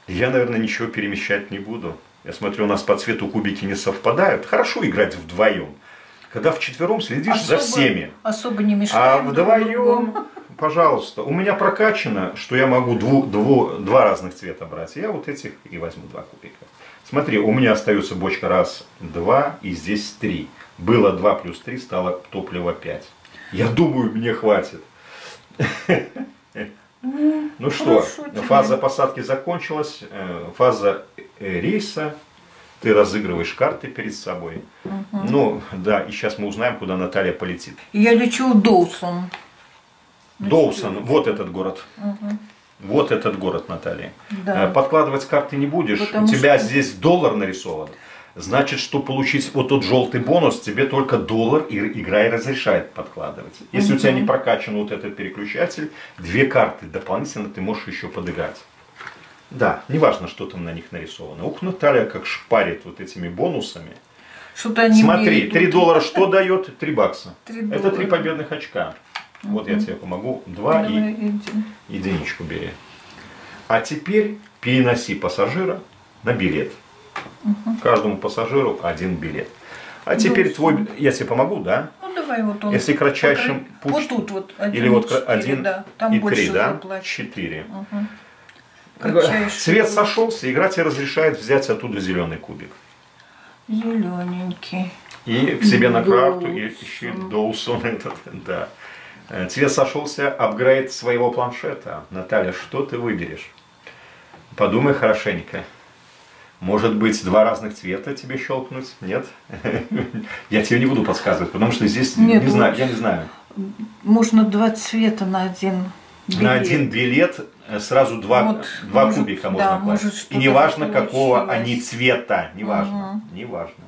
Я, наверное, ничего перемещать не буду. Я смотрю, у нас по цвету кубики не совпадают. Хорошо играть вдвоем. Когда вчетвером следишь особо, за всеми. Особо не мешаем. А вдвоем, пожалуйста. У меня прокачано, что я могу дву, дву, два разных цвета брать. Я вот этих и возьму два кубика. Смотри, у меня остается бочка раз, два и здесь три. Было 2 плюс 3, стало топливо 5. Я думаю, мне хватит. Ну что, фаза посадки закончилась, э, фаза э, рейса, ты разыгрываешь карты перед собой. Ну, да, и сейчас мы узнаем, куда Наталья полетит. Я лечу в Доусон. Доусон, вот этот город. Вот этот город, Наталья. Да. Э, подкладывать карты не будешь. Потому У тебя что... здесь доллар нарисован значит, что получить вот тот желтый бонус, тебе только доллар и игра и разрешает подкладывать. Если у тебя не прокачан вот этот переключатель, две карты дополнительно ты можешь еще подыграть. Да, неважно, что там на них нарисовано. Ух, Наталья как шпарит вот этими бонусами. Что-то они Смотри, 3 доллара что дает? 3 бакса. 3 Это 3 победных очка. Угу. Вот я тебе помогу. 2 и един. единичку бери. А теперь переноси пассажира на билет. Угу. Каждому пассажиру один билет. А ну, теперь твой, я тебе помогу, да? Ну давай вот он. Если кратчайшим путь. Вот тут вот один или вот 4, один да. Там и три, да? Четыре. Угу. Цвет сошелся, игра тебе разрешает взять оттуда зеленый кубик. Зелененький. И к себе на карту и ищи Доусон этот, да. Э, цвет сошелся, апгрейд своего планшета. Наталья, что ты выберешь? Подумай хорошенько. Может быть, два разных цвета тебе щелкнуть? Нет? [laughs] Я тебе не буду подсказывать, потому что здесь Нет, не знаю, я не знаю. Можно два цвета на один билет. На один билет э, сразу два, вот, два может, кубика можно да, класть. Может, И неважно, какого они цвета, неважно, угу. неважно.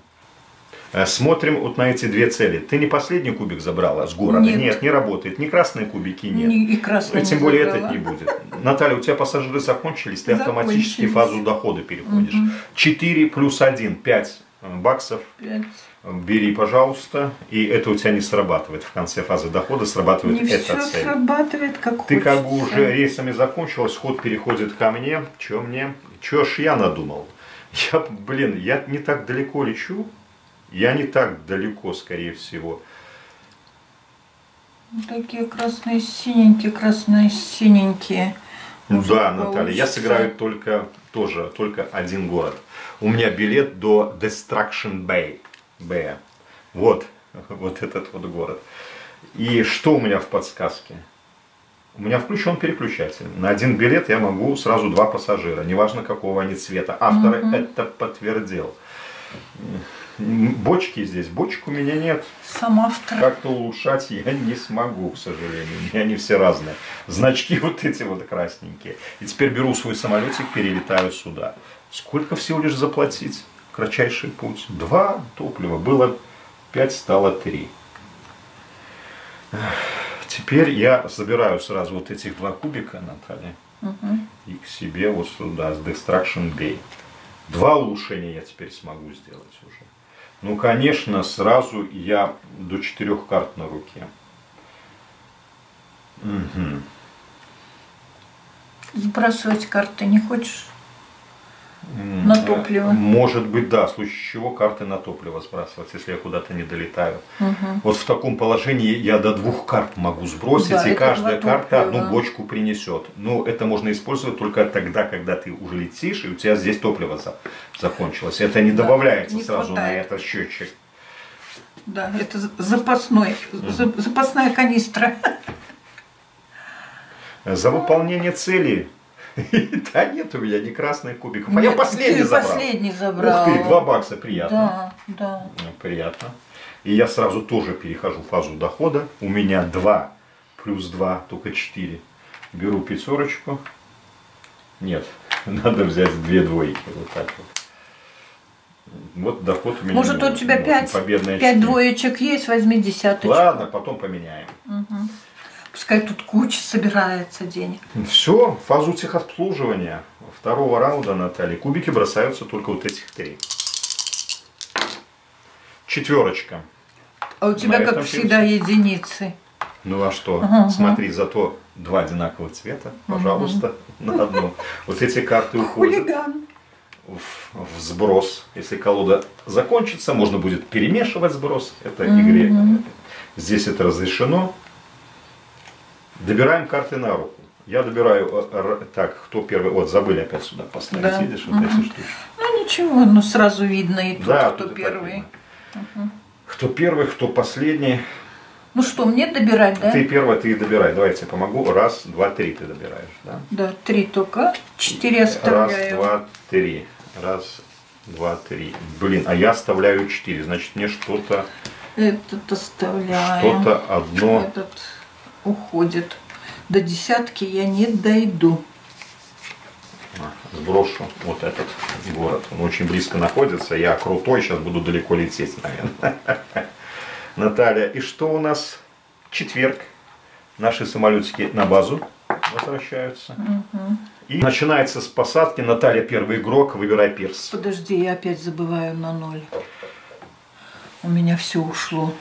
Э, смотрим вот на эти две цели. Ты не последний кубик забрала с города? Нет, нет не работает. Ни красные кубики нет. Не, и красные Тем более забрала. этот не будет. Наталья, у тебя пассажиры закончились, ты автоматически фазу дохода переходишь. Угу. 4 плюс 1, 5 э, баксов. 5. Бери, пожалуйста. И это у тебя не срабатывает. В конце фазы дохода срабатывает не эта все цель. срабатывает, как Ты хочется. как бы уже рейсами закончилась, ход переходит ко мне. Че мне? Че ж я надумал? Я, блин, я не так далеко лечу. Я не так далеко, скорее всего. Такие красные синенькие, красные синенькие. Да, Наталья, я сыграю только тоже, только один город. У меня билет до Destruction Bay. Bay. Вот, [laughs] вот этот вот город. И что у меня в подсказке? У меня включен переключатель. На один билет я могу сразу два пассажира, неважно какого они цвета. Автор угу. это подтвердил. Бочки здесь, бочек у меня нет. Сам автор. Как-то улучшать я не смогу, к сожалению. У меня они все разные. Значки [laughs] вот эти вот красненькие. И теперь беру свой самолетик, перелетаю сюда. Сколько всего лишь заплатить? Кратчайший путь. Два топлива. Было пять, стало три. Теперь я забираю сразу вот этих два кубика, Наталья, угу. и к себе вот сюда, с Destruction Bay. Два улучшения я теперь смогу сделать уже. Ну, конечно, сразу я до четырех карт на руке. Угу. Сбрасывать карты не хочешь? На топливо. Может быть, да, в случае чего карты на топливо сбрасывать, если я куда-то не долетаю. Угу. Вот в таком положении я до двух карт могу сбросить, Да, и каждая карта топлива. одну бочку принесет. Но это можно использовать только тогда, когда ты уже летишь, и у тебя здесь топливо за- закончилось. Это не Да, добавляется не сразу на хватает. этот счетчик. Да, это запасной, за- запасная канистра. За выполнение цели. [laughs] Да нет у меня ни красных кубиков. А я последний забрал. последний забрал. Ух ты, 2 бакса, приятно. Да, да. Ну, Приятно. И я сразу тоже перехожу в фазу дохода. У меня 2 плюс 2, только 4. Беру пятерочку. Нет, [laughs] надо взять две двойки. Вот так вот. Вот доход у меня. Может, у тебя очень пять, победное пять число. двоечек есть, возьми десяточку. Ладно, потом поменяем. Пускай тут куча собирается денег. Все, фазу техобслуживания второго раунда, Наталья. Кубики бросаются только вот этих три. Четверочка. А у тебя, На как всегда, единицы. Ну а что? Ага, Смотри, зато два одинаковых цвета, пожалуйста, на одну. Вот эти карты [laughs] уходят Хулиган. в, в сброс. Если колода закончится, можно будет перемешивать сброс. Это игре. Здесь это разрешено. Добираем карты на руку. Я добираю, э, так, кто первый, вот забыли опять сюда поставить, Да. видишь, вот эти штучки. Ну ничего, ну сразу видно и тут, Да, кто тут первый. видно. Кто первый, кто последний. Ну что, мне добирать, да? Ты первый, ты добирай. Давай я тебе помогу. Раз, два, три ты добираешь. Да? Да, три только. Четыре Раз, оставляю. два, три. Раз, два, три. Блин, а я оставляю четыре. Значит, мне что-то, Этот оставляю. что-то одно. Этот уходит. До десятки я не дойду. А, Сброшу вот этот город. Он очень близко находится. Я крутой, сейчас буду далеко лететь, наверное. [laughs] Наталья, и что у нас? Четверг. Наши самолетики на базу возвращаются. И начинается с посадки. Наталья первый игрок, выбирай перс. Подожди, я опять забываю на ноль. У меня все ушло.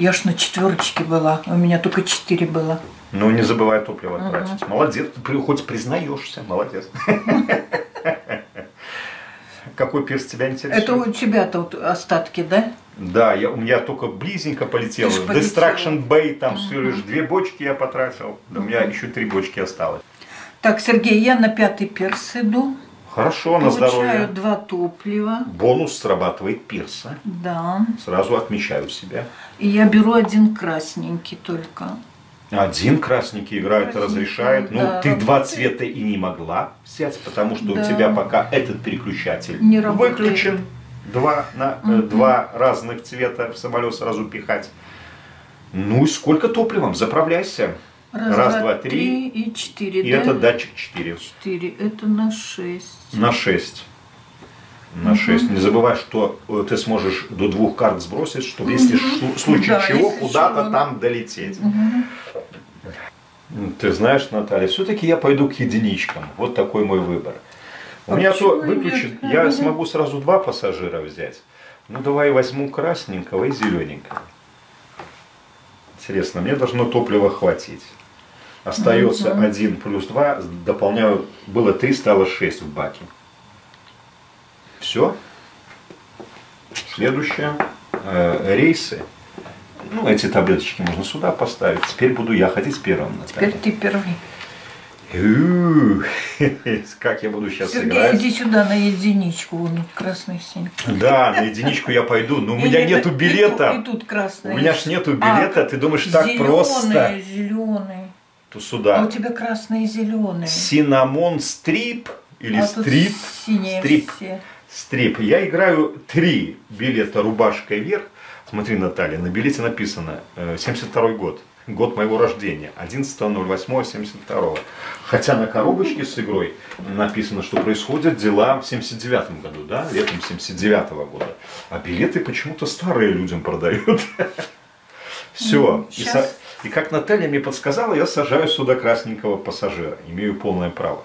Я ж на четверочке была, у меня только четыре было. Ну, не забывай топливо тратить. Молодец, ты хоть признаешься, молодец. [laughs] Какой перс тебя интересует? Это у тебя-то вот остатки, да? Да, я, у меня только близенько полетело. Destruction Bay там всего лишь две бочки я потратил. Да у меня еще три бочки осталось. Так, Сергей, я на пятый перс иду. Хорошо, на Получаю здоровье. два топлива. Бонус срабатывает пирса. Да. Сразу отмечаю себя. И я беру один красненький только. Один красненький играет, Красненький, разрешает. Ну, да, ты два работает. цвета и не могла взять, потому что Да. у тебя пока этот переключатель Не работает. выключен. Два, на, э, два разных цвета в самолет сразу пихать. Ну и сколько топливом? Заправляйся. Раз, два, три. и четыре, И да? это датчик 4. Четыре, это на шесть. На 6. На 6. Не забывай, что э, ты сможешь до двух карт сбросить, чтобы если ш- в случае Да, чего куда-то чего. там долететь. М, Ты знаешь, Наталья, все-таки я пойду к единичкам. Вот такой мой выбор. У А меня то выключен, я Мгм. смогу сразу два пассажира взять. Ну давай возьму красненького и зелененького. Интересно, мне должно топлива хватить. Остается один плюс два, дополняю, было три, стало шесть в баке. Все. Следующее. Э, рейсы. Ну, эти таблеточки можно сюда поставить. Теперь буду я ходить первым, Теперь Наталья. ты первый. [laughs] Как я буду сейчас Сергей, играть? иди сюда на единичку, вон красный синий. Да, на единичку я пойду, но у меня нету и тут- билета. И тут красный. У меня ж нету билета, ты думаешь, так просто? Зеленый. То А у сюда. тебя красный и зеленый. Синамон стрип или а стрип? синие Стрип. все. Стрип. Я играю три билета рубашкой вверх. Смотри, Наталья, на билете написано э, 72 год. Год моего рождения. 11.08.72. Хотя на коробочке с игрой написано, что происходят дела в 79 году, да, летом 79 года. А билеты почему-то старые людям продают. [laughs] Все. Ну, И, как Наталья мне подсказала, я сажаю сюда красненького пассажира. Имею полное право.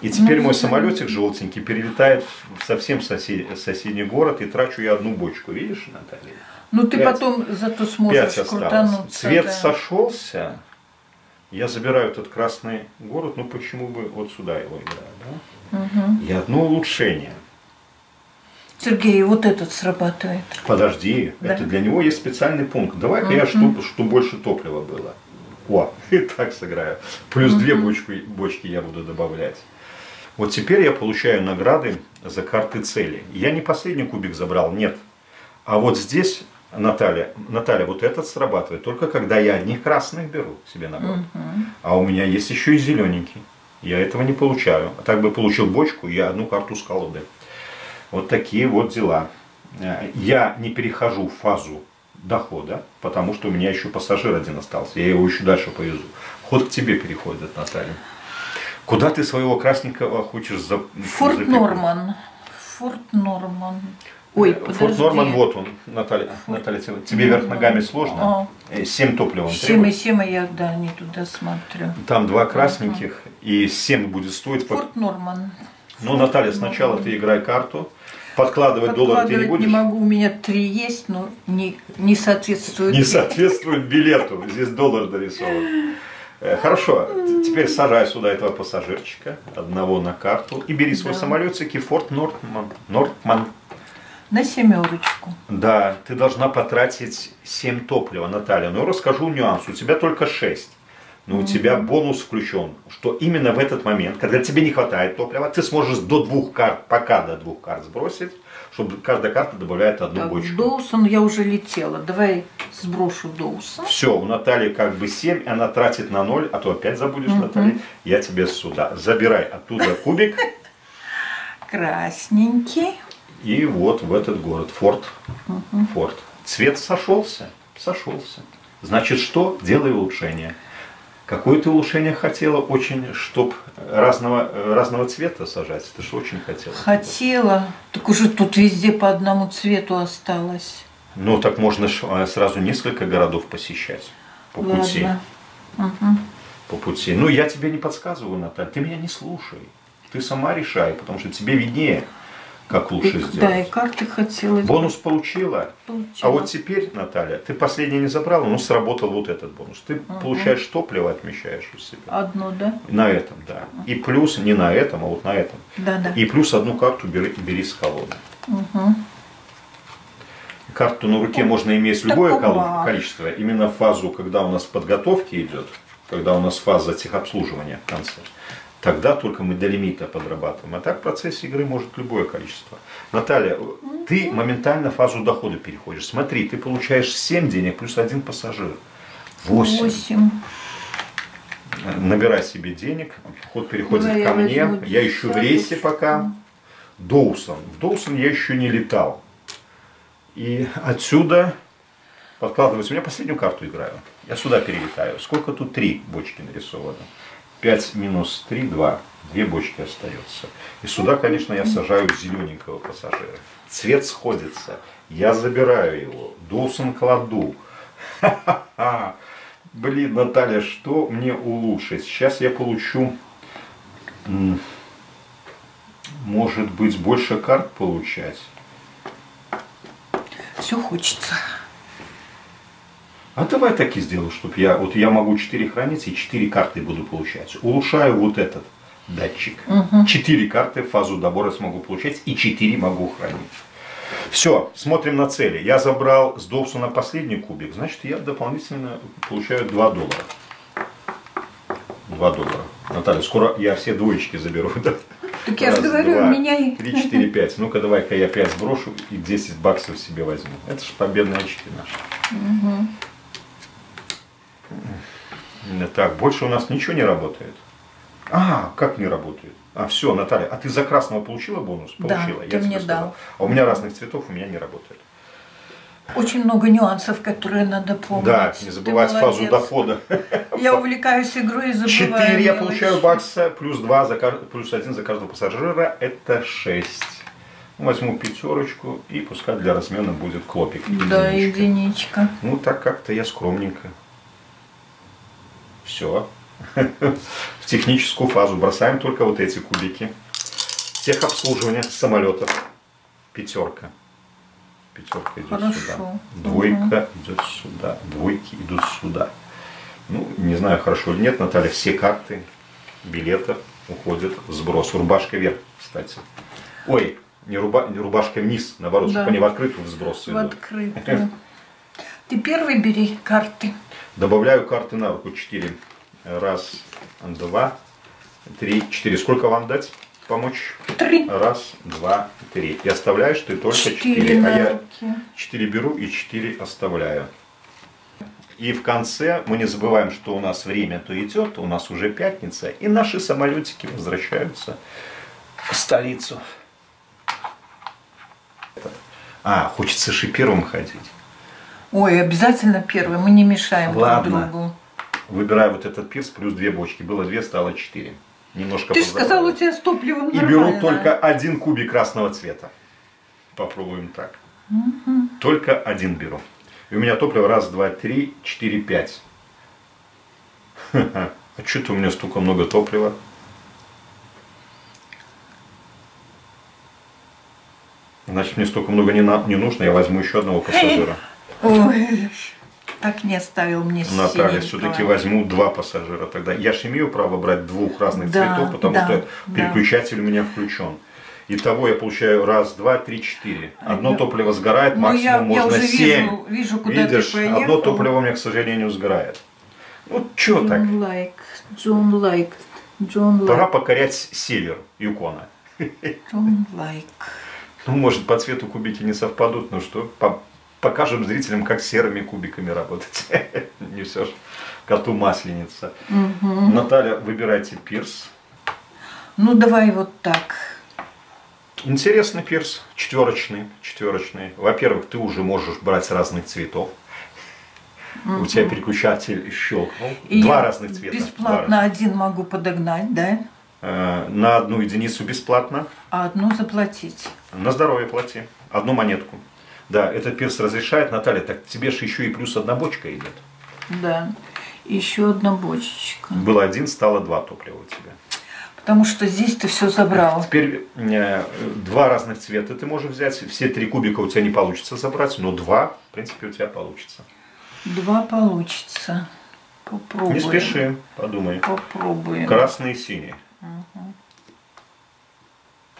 И теперь Ну, мой самолетик желтенький перелетает в совсем сосед- соседний город и трачу я одну бочку. Видишь, Наталья? Ну ты Пять. потом зато Пять сможешь осталось. крутануться. Цвет да. сошелся. Я забираю этот красный город, ну почему бы вот сюда его играю, да? Угу. И одно улучшение. Сергей, вот этот срабатывает. Подожди, да? это для него есть специальный пункт. Давай-ка угу. я, чтобы что больше топлива было. О, [laughs] и так сыграю. Плюс угу. две бочки, бочки я буду добавлять. Вот теперь я получаю награды за карты цели. Я не последний кубик забрал, нет. А вот здесь, Наталья, Наталья, вот этот срабатывает только когда я одних красных беру себе на. Угу. А у меня есть еще и зелененький. Я этого не получаю. А так бы получил бочку, я одну карту с колоды. Вот такие вот дела. Я не перехожу в фазу дохода, потому что у меня еще пассажир один остался. Я его еще дальше повезу. Ход к тебе переходит, Наталья. Куда ты своего красненького хочешь за... Форт запекать? Норман. Форт Норман. Ой, подожди. Форт Норман, вот он, Наталья. Форт... Наталья тебе вверх ногами сложно? А. Э, семь топливом Семь и семь, я, да, не туда смотрю. Там два красненьких, и семь будет стоить... Форт Норман. Ну, Наталья, сначала ты играй карту. Подкладывать, доллар ты не будешь? не могу, у меня три есть, но не, не соответствует. Не соответствует билету, здесь доллар нарисован. Э, хорошо, теперь сажай сюда этого пассажирчика, одного на карту, и бери свой да. самолетик и Форт Нортман. Нортман. На семерочку. Да, ты должна потратить 7 топлива, Наталья. Но расскажу нюанс, у тебя только 6. Но у тебя бонус включен, что именно в этот момент, когда тебе не хватает топлива, ты сможешь до двух карт, пока до двух карт сбросить, чтобы каждая карта добавляет одну так, бочку. Доусон я уже летела. Давай сброшу Доусон. Все, у Натальи как бы 7, она тратит на 0, а то опять забудешь, угу. Наталья. Я тебе сюда. Забирай оттуда кубик. [laughs] Красненький. И вот в этот город. Форт. Угу. Форт. Цвет сошелся. Сошелся. Значит, что? Делай улучшение. Какое ты улучшение хотела очень, чтоб разного, разного цвета сажать? Ты что очень хотела? Хотела. Так уже тут везде по одному цвету осталось. Ну, так можно а, сразу несколько городов посещать по Ладно. пути. Угу. По пути. Ну, я тебе не подсказываю, Наталья, ты меня не слушай. Ты сама решай, потому что тебе виднее как лучше и, сделать. Да, и карты хотела. Бонус получила. получила. А вот теперь, Наталья, ты последний не забрала, но сработал вот этот бонус. Ты угу. получаешь топливо, отмечаешь у себя. Одну, да? На этом, да. И плюс не на этом, а вот на этом. Да, да. И плюс одну карту бери, бери с колоды. Угу. Карту на руке можно иметь любое Такого. количество. Именно фазу, когда у нас подготовки идет, когда у нас фаза техобслуживания в конце тогда только мы до лимита подрабатываем. А так в процессе игры может любое количество. Наталья, ты моментально фазу дохода переходишь. Смотри, ты получаешь 7 денег плюс один пассажир. 8. 8. Набирай себе денег, ход переходит Давай ко мне. Я ищу в рейсе пока. Доусон. В Доусон я еще не летал. И отсюда подкладывать. У меня последнюю карту играю. Я сюда перелетаю. Сколько тут? Три бочки нарисовано. 5 минус 3, 2. Две бочки остается. И сюда, конечно, я сажаю зелененького пассажира. Цвет сходится. Я забираю его. Доусон кладу. Блин, Наталья, что мне улучшить? Сейчас я получу, может быть, больше карт получать. Все хочется. А давай так и сделаю, чтобы я, вот я могу 4 хранить и 4 карты буду получать. Улучшаю вот этот датчик. Угу. 4 карты фазу добора смогу получать и 4 могу хранить. Все, смотрим на цели. Я забрал с Доусона последний кубик, значит я дополнительно получаю 2 доллара. 2 доллара. Наталья, скоро я все двоечки заберу. [laughs] Да? Так я же говорю, два, у меня и... 3, 4, 5. Ну-ка давай-ка я 5 сброшу и 10 баксов себе возьму. Это же победные очки наши. Угу. Так, больше у нас ничего не работает. А, как не работает? А, все, Наталья, а ты за красного получила бонус? Получила, да, я ты мне дал. А у меня разных цветов у меня не работает. Очень много нюансов, которые надо помнить. Да, не забывать фазу дохода. Я увлекаюсь игрой и забываю. Четыре я получаю бакса, плюс два, за, плюс один за каждого пассажира, это шесть. Возьму пятерочку и пускай для размена будет клопик. Да, единичка. Ну так как-то я скромненько. Все. [laughs] В техническую фазу бросаем только вот эти кубики. Техобслуживание самолетов. Пятерка. Пятерка идет Хорошо. сюда. Двойка угу. идет сюда. Двойки идут сюда. Ну, не знаю, хорошо или нет, Наталья, все карты билетов уходит в сброс. Рубашка вверх, кстати. Ой, не, руба, не рубашка вниз, наоборот, да. чтобы они в открытую в сброс В открытую. [laughs] Теперь выбери карты. Добавляю карты на руку 4. Раз, два, три, четыре. Сколько вам дать? Помочь? Три. Раз, два, три. И оставляешь ты только четыре. А я четыре беру и четыре оставляю. И в конце мы не забываем, что у нас время-то идет, у нас уже пятница, и наши самолетики возвращаются в столицу. А, хочется же первым ходить. Ой, обязательно первый, мы не мешаем Ладно. друг другу. Выбираю вот этот пирс плюс две бочки. Было две, стало четыре. Немножко Ты же сказал, у тебя с топливом И беру только один кубик красного цвета. Попробуем так. Угу. Только один беру. И у меня топливо раз, два, три, четыре, пять. А что-то у меня столько много топлива. Значит, мне столько много не, на, не нужно, я возьму еще одного пассажира. [laughs] Ой, так не оставил мне Наталья, все-таки возьму два пассажира тогда. Я же имею право брать двух разных да, цветов, потому да, что да. переключатель у меня включен. Итого я получаю раз, два, три, четыре. Одно топливо сгорает, ну, максимум я, можно я семь. Вижу, вижу, куда Видишь, ты одно топливо у меня, к сожалению, сгорает. Ну, что так? Like, John like, John like. Пора покорять север Юкона. John like. Ну, может, по цвету кубики не совпадут, но что? По покажем зрителям, как серыми кубиками работать. [laughs] Не все ж коту масленица. Наталья, выбирайте пирс. Ну, давай вот так. Интересный пирс, четверочный, четверочный. Во-первых, ты уже можешь брать разных цветов. У тебя переключатель щелкнул. И Два разных цвета. Бесплатно один могу подогнать, да? Э, на одну единицу бесплатно. А одну заплатить. На здоровье плати. Одну монетку. Да, этот пирс разрешает. Наталья, так тебе же еще и плюс одна бочка идет. Да, еще одна бочечка. Было один, стало два топлива у тебя. Потому что здесь ты все забрал. Теперь э, два разных цвета ты можешь взять. Все три кубика у тебя не получится забрать, но два, в принципе, у тебя получится. Два получится. Попробуем. Не спеши, подумай. Попробуем. Красный и синий. Угу.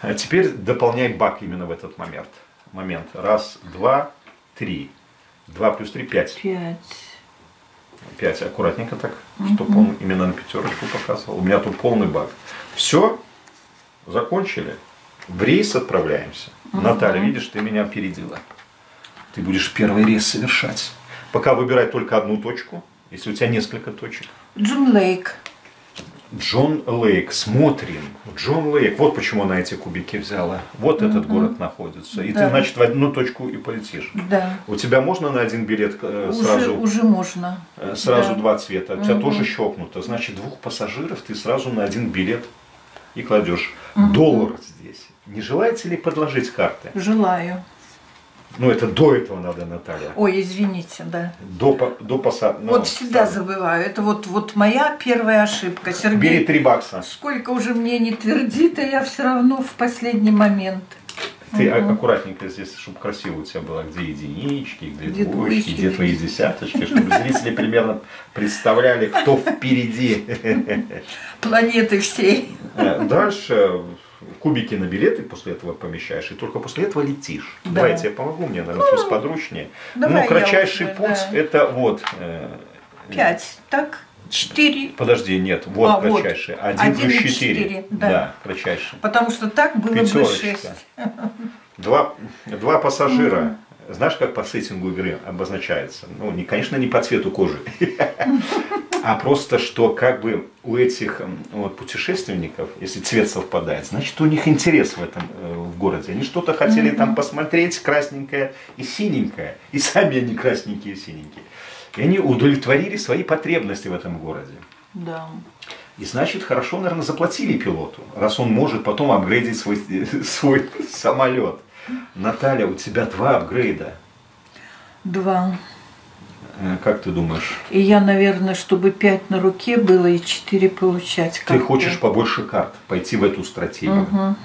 А теперь дополняй бак именно в этот момент момент. Раз, два, три. Два плюс три, пять. Пять. Пять. Аккуратненько так, угу. чтобы он именно на пятерочку показывал. У меня тут полный баг. Все, закончили. В рейс отправляемся. Угу. Наталья, видишь, ты меня опередила. Ты будешь первый рейс совершать. Пока выбирай только одну точку, если у тебя несколько точек. Джун Лейк. Джон Лейк, смотрим. Джон Лейк, вот почему она эти кубики взяла. Вот mm-hmm. этот город находится. И да. ты, значит, в одну точку и полетишь. Да. У тебя можно на один билет э, уже, сразу? Уже можно. Э, сразу да. два цвета. У тебя mm-hmm. тоже щелкнуто. Значит, двух пассажиров ты сразу на один билет и кладешь. Mm-hmm. Доллар здесь. Не желаете ли подложить карты? Желаю. Ну, это до этого надо, Наталья. Ой, извините, да. До, до посадки. Ну, вот всегда сам. забываю. Это вот, вот моя первая ошибка. Сергей, Бери три бакса. Сколько уже мне не твердит, а я все равно в последний момент. Ты угу. аккуратненько здесь, чтобы красиво у тебя было, где единички, где, где двоечки, где твои десяточки, чтобы зрители примерно представляли, кто впереди. Планеты всей. Э, дальше кубики на билеты после этого помещаешь, и только после этого летишь. Да. Давай я тебе помогу, мне, наверное, ну, все сподручнее. Ну, кратчайший уже, путь да. это вот... Э, Пять, так? Четыре. Подожди, нет, вот а, кратчайший. Вот. Один, Один плюс четыре. Да. да, кратчайший. Потому что так было Пятерочка. бы шесть. Два, два пассажира. Знаешь, как по сеттингу игры обозначается? Ну, не, конечно, не по цвету кожи, [laughs] а просто, что как бы у этих вот, путешественников, если цвет совпадает, значит, у них интерес в этом э, в городе. Они что-то хотели там посмотреть, красненькое и синенькое, и сами они красненькие и синенькие. И они удовлетворили свои потребности в этом городе. Да. И значит, хорошо, наверное, заплатили пилоту, раз он может потом апгрейдить свой, [laughs] свой самолет. Наталья, у тебя два апгрейда. Два. Э, как ты думаешь? И я, наверное, чтобы пять на руке было и четыре получать. Ты хочешь побольше карт, пойти в эту стратегию. Угу.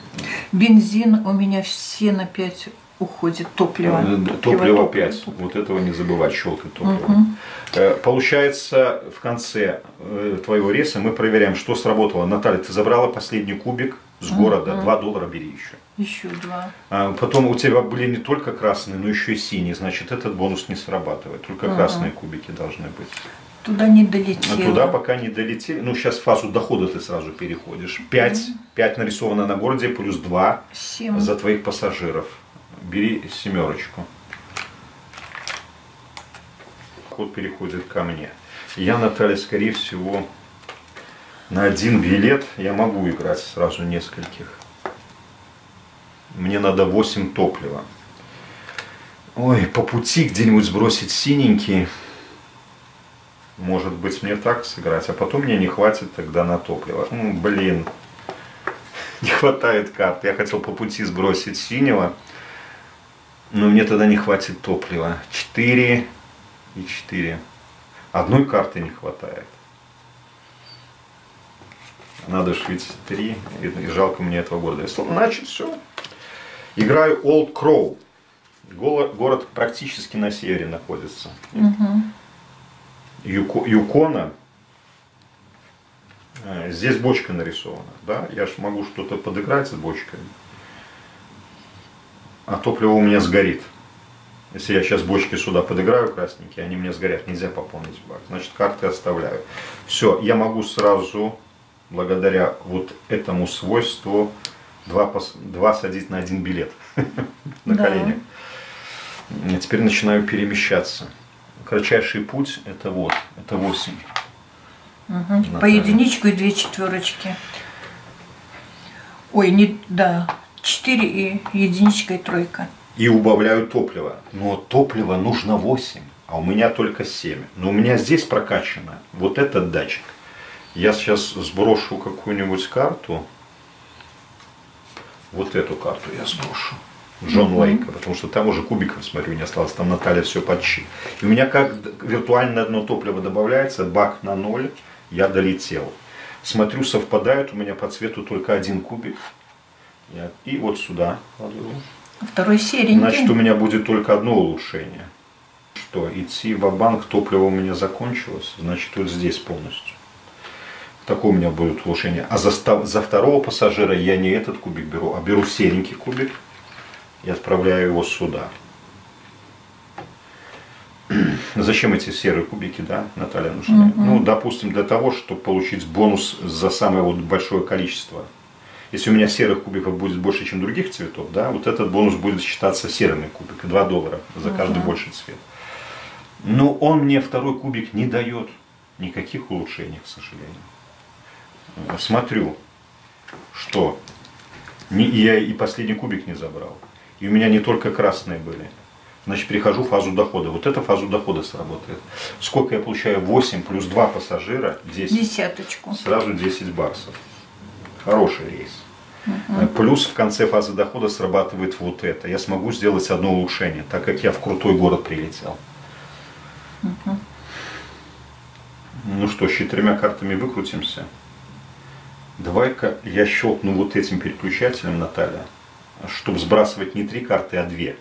Бензин у меня все на пять уходит топливо. Топливо, топливо 5. Вот этого не забывать, щелкать топливо. Угу. Получается, в конце э, твоего рейса мы проверяем, что сработало. Наталья, ты забрала последний кубик с города, угу. 2 доллара бери еще. Еще два. А потом у тебя были не только красные, но еще и синие. Значит, этот бонус не срабатывает. Только угу. красные кубики должны быть. Туда не долетели. А туда пока не долетели. Ну, сейчас фазу дохода ты сразу переходишь. 5, угу. 5 нарисовано на городе, плюс 2 7. за твоих пассажиров бери семерочку. Ход переходит ко мне. Я, Наталья, скорее всего, на один билет я могу играть сразу нескольких. Мне надо 8 топлива. Ой, по пути где-нибудь сбросить синенький. Может быть мне так сыграть, а потом мне не хватит тогда на топливо. Ну, блин, [laughs] не хватает карт. Я хотел по пути сбросить синего. Но мне тогда не хватит топлива. 4 и 4. Одной карты не хватает. Надо шить 3. И жалко мне этого города. Значит, все. Играю Old Crow. Город практически на севере находится. Угу. Юко, Юкона. Э, здесь бочка нарисована. Да? Я же могу что-то подыграть с бочкой а топливо у меня сгорит. Если я сейчас бочки сюда подыграю красненькие, они мне сгорят, нельзя пополнить бак. Значит, карты оставляю. Все, я могу сразу, благодаря вот этому свойству, два, два садить на один билет [laughs] на коленях. И теперь начинаю перемещаться. Кратчайший путь это вот, это 8. Угу. По единичку и две четверочки. Ой, не, да, 4 и единичка и тройка. И убавляю топливо. Но топлива нужно 8, а у меня только 7. Но у меня здесь прокачано вот этот датчик. Я сейчас сброшу какую-нибудь карту. Вот эту карту я сброшу. Джон. Лейка, потому что там уже кубиков, смотрю, не осталось, там Наталья все подчи. И у меня как виртуально одно топливо добавляется, бак на ноль, я долетел. Смотрю, совпадает у меня по цвету только один кубик, и вот сюда кладу. Второй серенький. Значит, у меня будет только одно улучшение. Что, идти в банк топливо у меня закончилось, значит, вот здесь полностью. Такое у меня будет улучшение. А за, за второго пассажира я не этот кубик беру, а беру серенький кубик и отправляю его сюда. [clears throat] Зачем эти серые кубики, да, Наталья, нужны? Угу. Ну, допустим, для того, чтобы получить бонус за самое вот большое количество если у меня серых кубиков будет больше, чем других цветов, да, вот этот бонус будет считаться серыми кубиками, 2 доллара за каждый uh-huh. больший цвет. Но он мне второй кубик не дает никаких улучшений, к сожалению. Смотрю, что не, я и последний кубик не забрал. И у меня не только красные были. Значит, перехожу в фазу дохода. Вот эта фазу дохода сработает. Сколько я получаю? 8 плюс 2 пассажира, 10. Десяточку. Сразу 10 барсов хороший рейс. Угу. Плюс в конце фазы дохода срабатывает вот это. Я смогу сделать одно улучшение, так как я в крутой город прилетел. Угу. Ну что, с четырьмя картами выкрутимся. Давай-ка я щелкну вот этим переключателем, Наталья, чтобы сбрасывать не три карты, а две.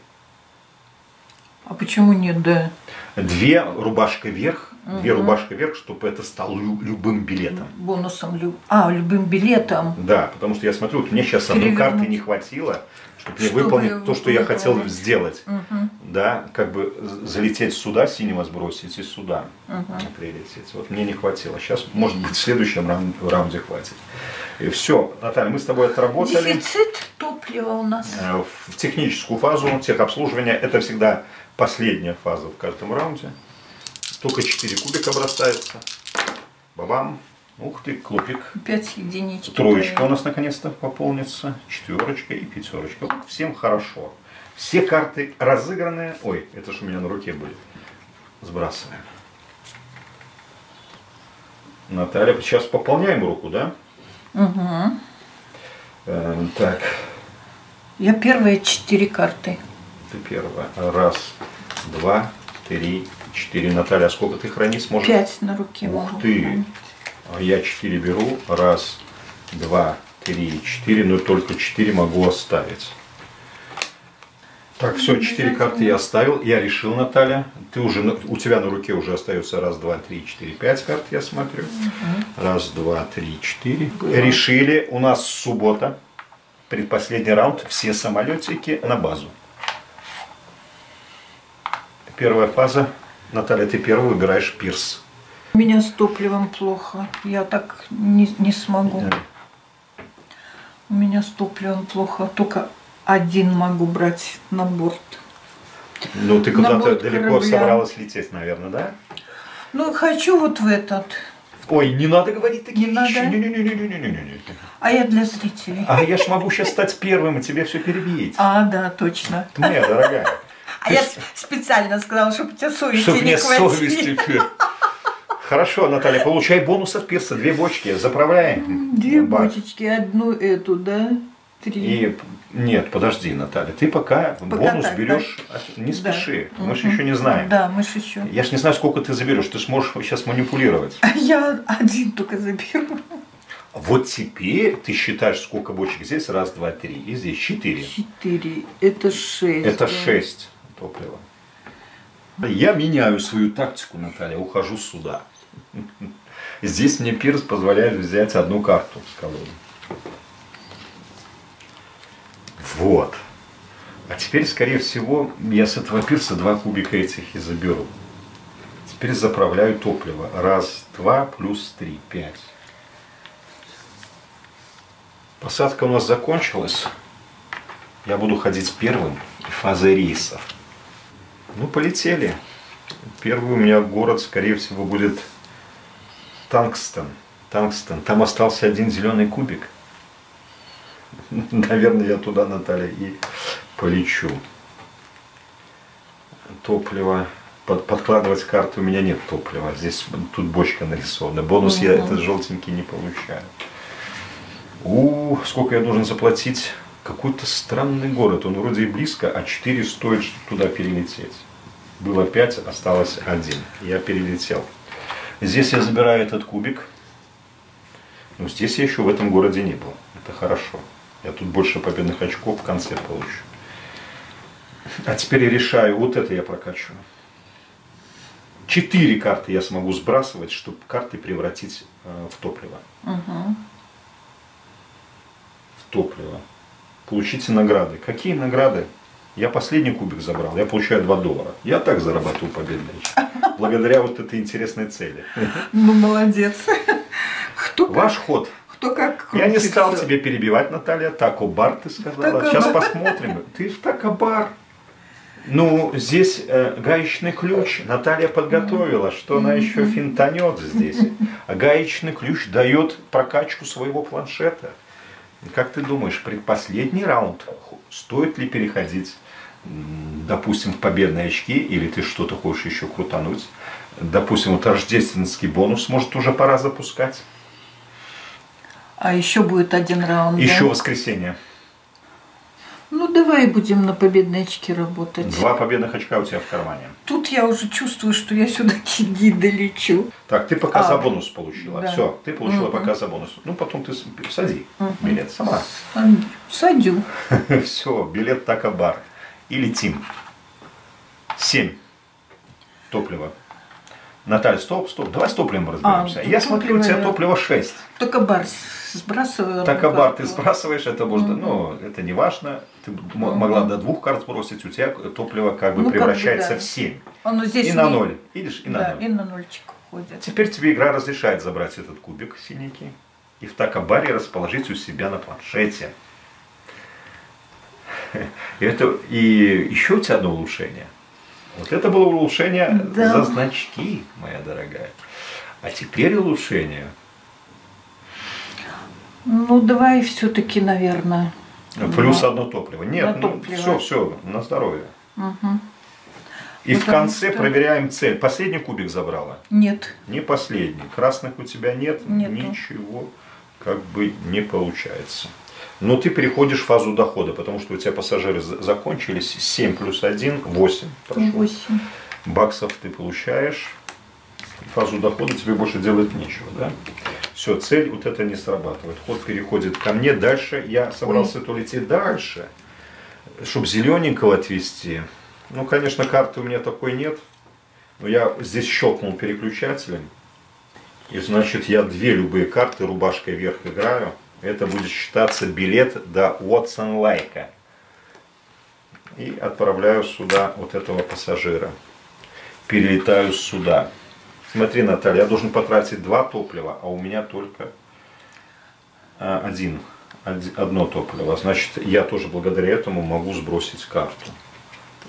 А почему нет, да? Две рубашка вверх, угу. две рубашка вверх, чтобы это стало любым билетом. Бонусом. Люб... А, любым билетом. Да, потому что я смотрю, вот мне сейчас одной карты не хватило, чтобы, чтобы мне выполнить то, что я хотел сделать. Угу. Да, как бы залететь сюда, синего сбросить и сюда угу. прилететь. Вот мне не хватило. Сейчас, может быть, в следующем раунде хватит. И все, Наталья, мы с тобой отработали. Дефицит топлива у нас. Э, в техническую фазу техобслуживания это всегда последняя фаза в каждом раунде. Только 4 кубика бросается. Бабам. Ух ты, клубик. 5 единичек. Троечка у нас наконец-то пополнится. Четверочка и пятерочка. Вот всем хорошо. Все карты разыгранные. Ой, это же у меня на руке были. Сбрасываем. Наталья, сейчас пополняем руку, да? Угу. Э, так. Я первые четыре карты. Ты первая. Раз, два, три, четыре. Наталья, а сколько ты хранить сможешь? Пять на руке Ух могу ты. Я четыре беру. Раз, два, три, четыре. Но только четыре могу оставить. Так, все, четыре карты я оставил. Я решил, Наталья. Ты уже, у тебя на руке уже остается раз, два, три, четыре, пять карт, я смотрю. Раз, два, три, четыре. Решили. У нас суббота. Предпоследний раунд. Все самолетики на базу. Первая фаза. Наталья, ты первый выбираешь пирс. У меня с топливом плохо. Я так не, не смогу. Да. У меня с топливом плохо. Только один могу брать на борт. Ну, ты куда-то далеко корабля. собралась лететь, наверное, да? Ну, хочу вот в этот. Ой, не надо говорить такие не вещи. Надо? Не, не, не, не, не, не, не. А я для зрителей. А я ж могу сейчас стать первым и тебе все перебить. А, да, точно. Ты моя дорогая. А я специально сказала, чтобы у тебя совести чтобы не хватило. совести. Хорошо, Наталья, получай бонус от пирса. Две бочки. Заправляем. Две бочечки. Одну эту, да? Три. И нет, подожди, Наталья, ты пока, пока бонус так, берешь, да? не спеши, да. мы же еще не знаем. Да, мы же еще. Я же не знаю, сколько ты заберешь, ты сможешь сейчас манипулировать. А я один только заберу. Вот теперь ты считаешь, сколько бочек здесь? Раз, два, три. И здесь четыре. Четыре. Это шесть. Это да. шесть топлива. Я меняю свою тактику, Наталья, ухожу сюда. [laughs] Здесь мне пирс позволяет взять одну карту с колоды. Вот. А теперь, скорее всего, я с этого пирса два кубика этих и заберу. Теперь заправляю топливо. Раз, два, плюс три, пять. Посадка у нас закончилась. Я буду ходить первым фазой рейсов. Ну, полетели. Первый у меня город, скорее всего, будет Тангстон. Тангстон. Там остался один зеленый кубик. Наверное, я туда, Наталья, и полечу. Топливо. Под, подкладывать карты у меня нет топлива. Здесь тут бочка нарисована. Бонус я этот желтенький не получаю. У, сколько я должен заплатить? Какой-то странный город. Он вроде и близко, а 4 стоит туда перелететь. Было 5, осталось 1. Я перелетел. Здесь я забираю этот кубик. Но здесь я еще в этом городе не был. Это хорошо. Я тут больше победных очков в конце получу. А теперь я решаю, вот это я прокачу. Четыре карты я смогу сбрасывать, чтобы карты превратить э, в топливо. Угу. В топливо. Получите награды. Какие награды? Я последний кубик забрал, я получаю 2 доллара. Я так зарабатываю победные очки. Благодаря вот этой интересной цели. Ну, молодец. Кто Ваш ход. Кто как крутится. Я не стал тебе перебивать, Наталья. Такобар ты сказала. Такобар. Сейчас посмотрим. Ты в такобар. Ну, здесь э, гаечный ключ Наталья подготовила, что она еще финтанет здесь. А гаечный ключ дает прокачку своего планшета. Как ты думаешь, предпоследний раунд, стоит ли переходить, допустим, в победные очки, или ты что-то хочешь еще крутануть? Допустим, вот рождественский бонус, может, уже пора запускать? А еще будет один раунд. Еще да? воскресенье. Ну, давай будем на победные очки работать. Два победных очка у тебя в кармане. Тут я уже чувствую, что я [laughs] не долечу. Так, ты пока а, за бонус получила. Да. Все, ты получила угу. пока за бонус. Ну, потом ты сади угу. билет сама. Садю. [laughs] Все, билет Такабар. И летим. Семь. Топливо. Наталья, стоп, стоп, давай с топливом разберемся. А, Я смотрю, у тебя топливо 6. Только бар сбрасываю. Только бар ты сбрасываешь, это можно, mm ну, это не важно. Ты mm могла до двух карт сбросить, у тебя топливо как бы ну, превращается как бы, да. в 7. Оно здесь и на 0. Видишь, и на да, 0. и на нольчик уходит. Теперь тебе игра разрешает забрать этот кубик синенький и в такобаре расположить у себя на планшете. И, [laughs] это, и еще у тебя одно улучшение. Вот это было улучшение да. за значки, моя дорогая. А теперь улучшение. Ну, давай все-таки, наверное. Плюс на... одно топливо. Нет, на ну, все, все, на здоровье. Угу. И Потому в конце что... проверяем цель. Последний кубик забрала? Нет. Не последний. Красных у тебя нет, Нету. ничего как бы не получается. Но ты переходишь в фазу дохода, потому что у тебя пассажиры закончились. 7 плюс 1, 8. Прошу. 8. Баксов ты получаешь. Фазу дохода тебе больше делать нечего. Да? Все, цель вот это не срабатывает. Ход переходит ко мне. Дальше я собрался Ой. то лететь дальше. чтобы зелененького отвести. Ну, конечно, карты у меня такой нет. Но я здесь щелкнул переключателем. И значит, я две любые карты рубашкой вверх играю. Это будет считаться билет до Watson Лайка. И отправляю сюда вот этого пассажира. Перелетаю сюда. Смотри, Наталья, я должен потратить два топлива, а у меня только а, один, одно топливо. Значит, я тоже благодаря этому могу сбросить карту.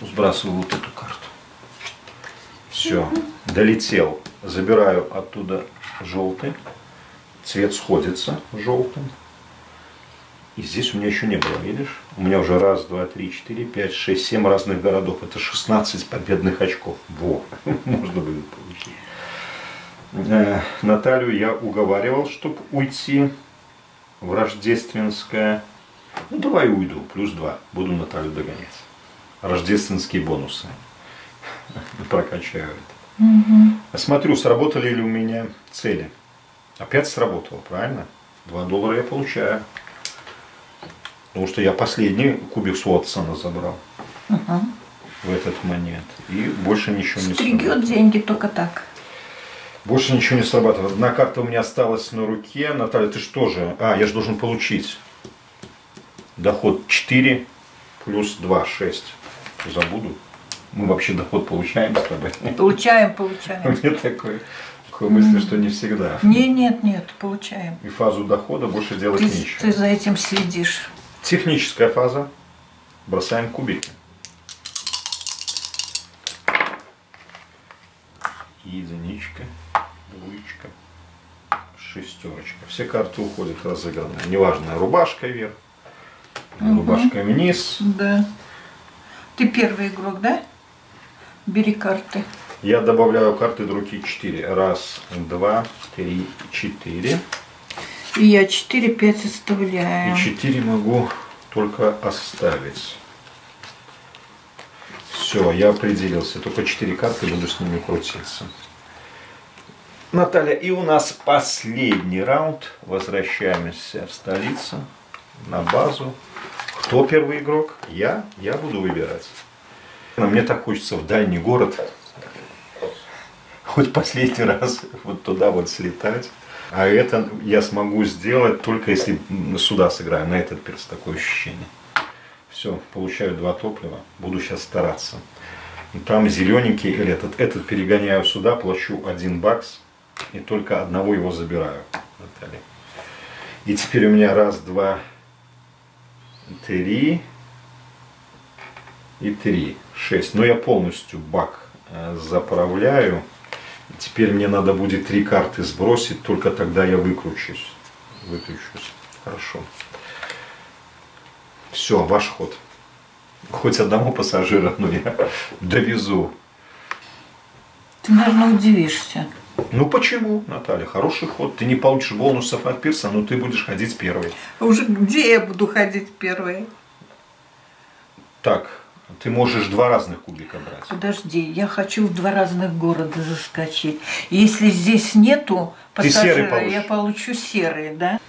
Сбрасываю вот эту карту. Все, долетел. Забираю оттуда желтый. Цвет сходится желтым. И здесь у меня еще не было, видишь? У меня уже раз, два, три, четыре, пять, шесть, семь разных городов. Это 16 победных очков. Во, [laughs] можно будет получить. Э, Наталью я уговаривал, чтобы уйти в рождественское. Ну, давай уйду, плюс два. Буду Наталью догонять. Рождественские бонусы. [laughs] Прокачаю это. Угу. Смотрю, сработали ли у меня цели. Опять сработало, правильно? Два доллара я получаю. Потому что я последний кубик Суотсона забрал. Угу. В этот момент. И больше ничего не Стригет деньги только так. Больше ничего не срабатывает. Одна карта у меня осталась на руке. Наталья, ты что же? А, я же должен получить доход 4 плюс 2, 6. Забуду. Мы вообще доход получаем с тобой. Получаем, получаем. [laughs] У меня такой, такой мысли, что не всегда. Нет, нет, нет, получаем. И фазу дохода больше делать ты, нечего. Ты за этим следишь. Техническая фаза. Бросаем кубики. единичка, двоечка, шестерочка. Все карты уходят разыгранные. Неважно, рубашка вверх, угу. рубашка вниз. Да. Ты первый игрок, да? Бери карты. Я добавляю карты руки 4. Раз, два, три, четыре. И я 4, 5 оставляю. И 4 могу только оставить. Все, я определился. Только 4 карты буду с ними крутиться. Наталья, и у нас последний раунд. Возвращаемся в столицу, на базу. Кто первый игрок? Я. Я буду выбирать. Мне так хочется в дальний город. Хоть последний раз вот туда вот слетать. А это я смогу сделать только если сюда сыграю, на этот перс, такое ощущение. Все, получаю два топлива. Буду сейчас стараться. Там зелененький или этот. Этот перегоняю сюда, плачу один бакс. И только одного его забираю. Наталья. И теперь у меня раз, два, три и три. Шесть. Но я полностью бак э, заправляю. Теперь мне надо будет три карты сбросить, только тогда я выкручусь. Выключусь. Хорошо. Все, ваш ход. Хоть одному пассажира, но я [laughs] довезу. Ты, наверное, удивишься. Ну почему, Наталья? Хороший ход. Ты не получишь бонусов от пирса, но ты будешь ходить первый. Уже где я буду ходить первый? Так, ты можешь два разных кубика брать. Подожди, я хочу в два разных города заскочить. Если здесь нету пассажира, я получу серый, да?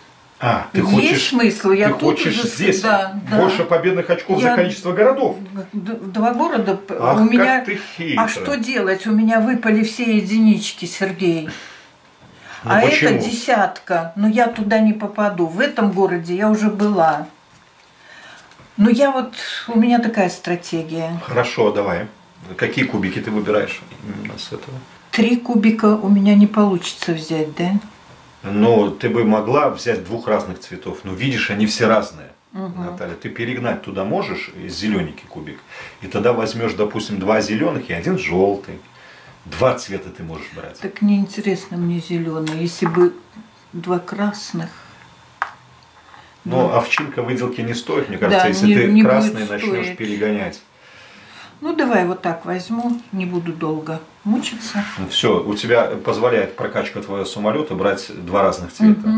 А, ты хочешь, Есть смысл, я ты тут хочешь уже, здесь да, больше да. победных очков я... за количество городов? Два города. Ах, у меня. ты а что делать? У меня выпали все единички, Сергей. Ну, а почему? это десятка. Но я туда не попаду. В этом городе я уже была. Ну я вот, у меня такая стратегия. Хорошо, давай. Какие кубики ты выбираешь именно с этого? Три кубика у меня не получится взять, да? Но ты бы могла взять двух разных цветов. Но видишь, они все разные. Угу. Наталья, ты перегнать туда можешь зелененький кубик, и тогда возьмешь, допустим, два зеленых и один желтый. Два цвета ты можешь брать. Так неинтересно мне зеленый. Если бы два красных. Но овчинка выделки не стоит, мне кажется, да, если не, ты не красный начнешь стоить. перегонять. Ну давай вот так возьму, не буду долго мучиться. Все, у тебя позволяет прокачка твоего самолета брать два разных цвета.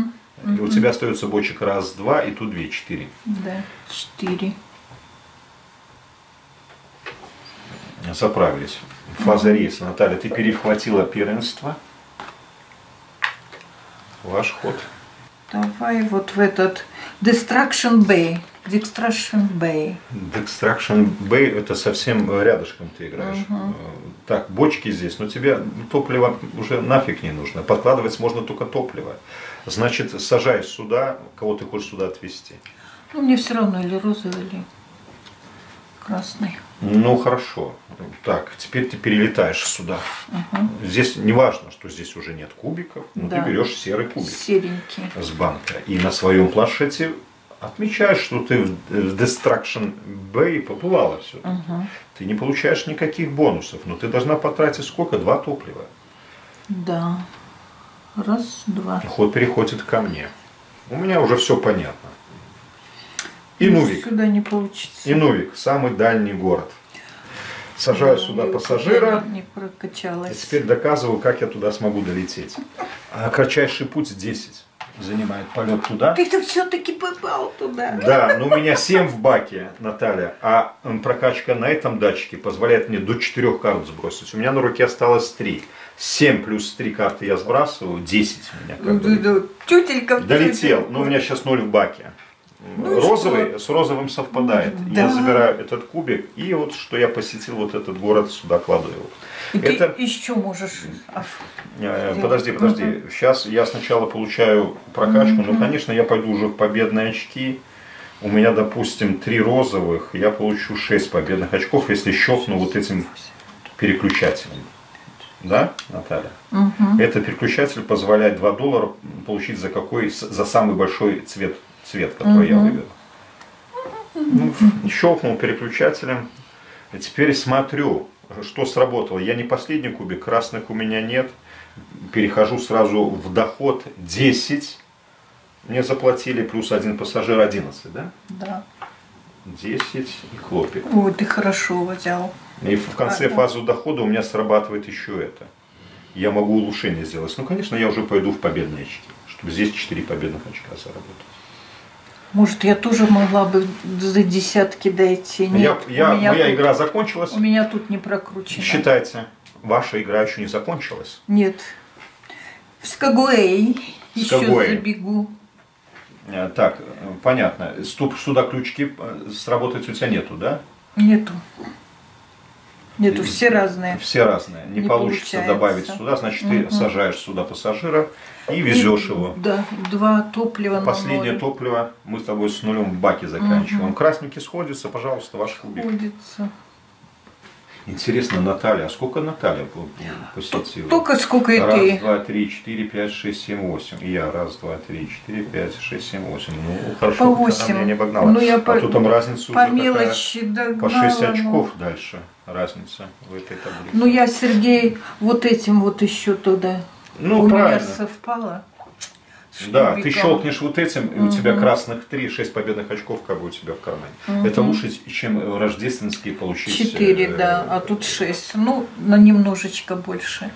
Угу, и угу. у тебя остается бочек раз, два, и тут две, четыре. Да, четыре. Заправились. Фаза рейса. Наталья, ты перехватила первенство. Ваш ход. Давай вот в этот Destruction Bay. Distraction Bay. Distraction Bay это совсем рядышком ты играешь. Угу. Так, бочки здесь, но тебе топливо уже нафиг не нужно. Подкладывать можно только топливо. Значит, сажай сюда, кого ты хочешь сюда отвезти. Ну, мне все равно, или розовый, или красный. Ну хорошо. Так, теперь ты перелетаешь сюда. Угу. Здесь не важно, что здесь уже нет кубиков, но да. ты берешь серый кубик Серенький. с банка. И на своем планшете отмечаешь, что ты в Destruction Bay побывала все. Угу. Ты не получаешь никаких бонусов, но ты должна потратить сколько? Два топлива. Да. Раз, два. Ход переходит ко мне. У меня уже все понятно. Инувик. Сюда не получится. Инувик, самый дальний город. Сажаю да, сюда пассажира. Не прокачалась. И теперь доказываю, как я туда смогу долететь. А кратчайший путь 10 занимает полет туда. Ты-то все-таки попал туда. Да, но у меня 7 в баке, Наталья, а прокачка на этом датчике позволяет мне до 4 карт сбросить. У меня на руке осталось 3. 7 плюс 3 карты я сбрасываю, 10 у меня. Как бы. Тютелька. Долетел, но у меня сейчас 0 в баке. Ну, розовый что? с розовым совпадает. Да. Я забираю этот кубик, и вот что я посетил вот этот город, сюда кладу его. И Это... ты еще можешь. Э, подожди, подожди. Угу. Сейчас я сначала получаю прокачку, угу. но, конечно, я пойду уже в победные очки. У меня, допустим, три розовых, я получу 6 победных очков, если щелкну вот этим переключателем. Да, Наталья? Угу. Этот переключатель позволяет 2 доллара получить за какой за самый большой цвет цвет, который угу. я выберу. Ну, щелкнул переключателем. И теперь смотрю, что сработало. Я не последний кубик, красных у меня нет. Перехожу сразу в доход 10. Мне заплатили плюс один пассажир 11, да? Да. 10 и хлопик. Ой, ты хорошо взял. И в конце а, фазы дохода у меня срабатывает еще это. Я могу улучшение сделать. Ну, конечно, я уже пойду в победные очки, чтобы здесь 4 победных очка заработать. Может, я тоже могла бы за десятки дойти. Нет, я, я, моя тут, игра закончилась. У меня тут не прокручено. Считайте, ваша игра еще не закончилась. Нет. В Скагуэй еще забегу. Э, так, понятно. Ступ, сюда ключки э, сработать у тебя нету, да? Нету. Нету, все разные. Все разные. Не, не получится получается. добавить сюда, значит, угу. ты сажаешь сюда пассажира и везешь и, его. Да, два топлива. Последнее топливо мы с тобой с нулем в баке заканчиваем. Угу. Красненький сходится, пожалуйста, ваш кубик. Сходится. Интересно, Наталья, а сколько Наталья посетила? Только сколько и раз, ты. Раз, два, три, четыре, пять, шесть, семь, восемь. И я раз, два, три, четыре, пять, шесть, семь, восемь. Ну, хорошо, по 8. она меня не обогнала. Ну, я а по, тут там разница по мелочи догнала, По 6 очков ну. дальше разница в этой таблице. Ну, я, Сергей, вот этим вот еще туда. Ну, У правильно. меня совпало. Да, ты щелкнешь вот этим, и у тебя красных три, шесть победных очков как бы у тебя в кармане. Это лучше, чем рождественские получить. Четыре, э, да, а тут шесть. Ну, на немножечко больше.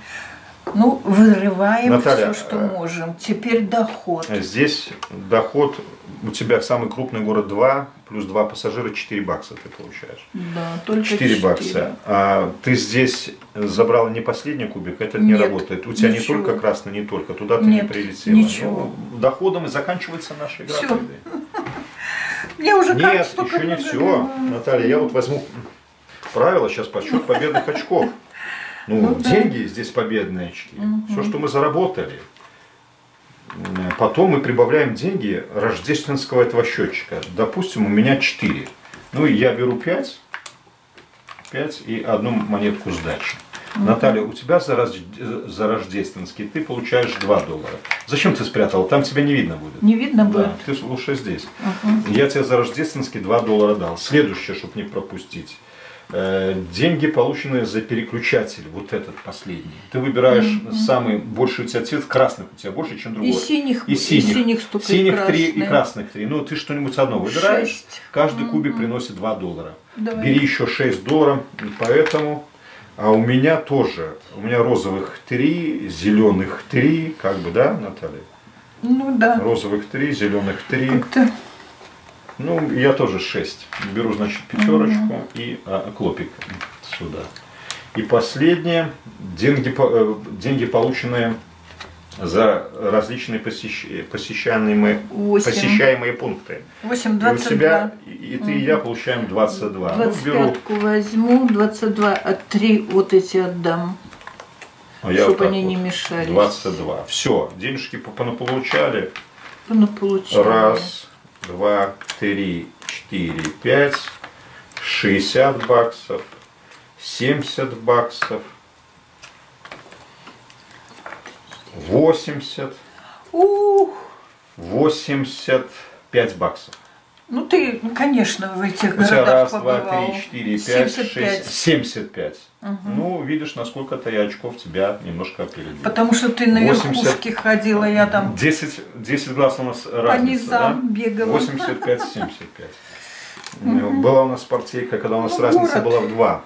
Ну, вырываем Наталья, все, что э, можем. Теперь доход. Здесь доход, у тебя самый крупный город 2, плюс 2 пассажира, 4 бакса ты получаешь. Да, только 4. 4 бакса. А ты здесь забрал не последний кубик, это Нет, не работает. У тебя ничего. не только красный, не только, туда ты Нет, не прилетела. Ничего. Ну, доходом и заканчивается наша игра. Все. [laughs] Мне уже Нет, еще не все. Наталья, я вот возьму правило, сейчас подсчет победных очков. Ну, ну деньги да. здесь победные очки. Угу. Все, что мы заработали. Потом мы прибавляем деньги рождественского этого счетчика. Допустим, у меня 4. Ну и я беру 5. 5 и одну монетку сдачи. Угу. Наталья, у тебя за, раз, за рождественский ты получаешь 2 доллара. Зачем ты спрятала? Там тебя не видно будет. Не видно будет. Да, ты лучше здесь. Угу. Я тебе за рождественский 2 доллара дал. Следующее, чтобы не пропустить. Э, деньги, полученные за переключатель, вот этот последний. Ты выбираешь mm-hmm. самый больший у тебя цвет, красных у тебя больше, чем другой. И синих, и синих, и синих, столько синих три и красных три. Ну, ты что-нибудь одно выбираешь, Шесть. каждый mm-hmm. кубик приносит 2 доллара. Давай. Бери еще 6 долларов, поэтому... А у меня тоже, у меня розовых три, зеленых три, как бы, да, Наталья? Ну да. Розовых три, зеленых три. Как-то ну, я тоже 6. Беру, значит, пятерочку угу. и а, клопик сюда. И последнее, деньги, э, деньги полученные за различные посещ... посещаемые, посещаемые пункты. 8, 22. И у тебя, и ты, и я получаем 22. 25 ну, беру... возьму, 22, а 3 вот эти отдам. А чтобы вот они вот, не мешались. 22. Все, денежки понаполучали. Понаполучали. Раз, два, три, четыре, пять, 60 баксов, 70 баксов, 80, Ух. 85 баксов. Ну ты, конечно, в этих У городах раз, побывал. два, три, четыре, пять, 75. шесть, семьдесят пять. Угу. Ну, видишь, насколько то я очков тебя немножко опередил. Потому что ты на 80... верхушке ходила, я там... 10, 10 глаз у нас разница, По низам да? бегала. 85-75. Угу. [laughs] Была у нас партийка, когда у нас ну, разница город, была в два.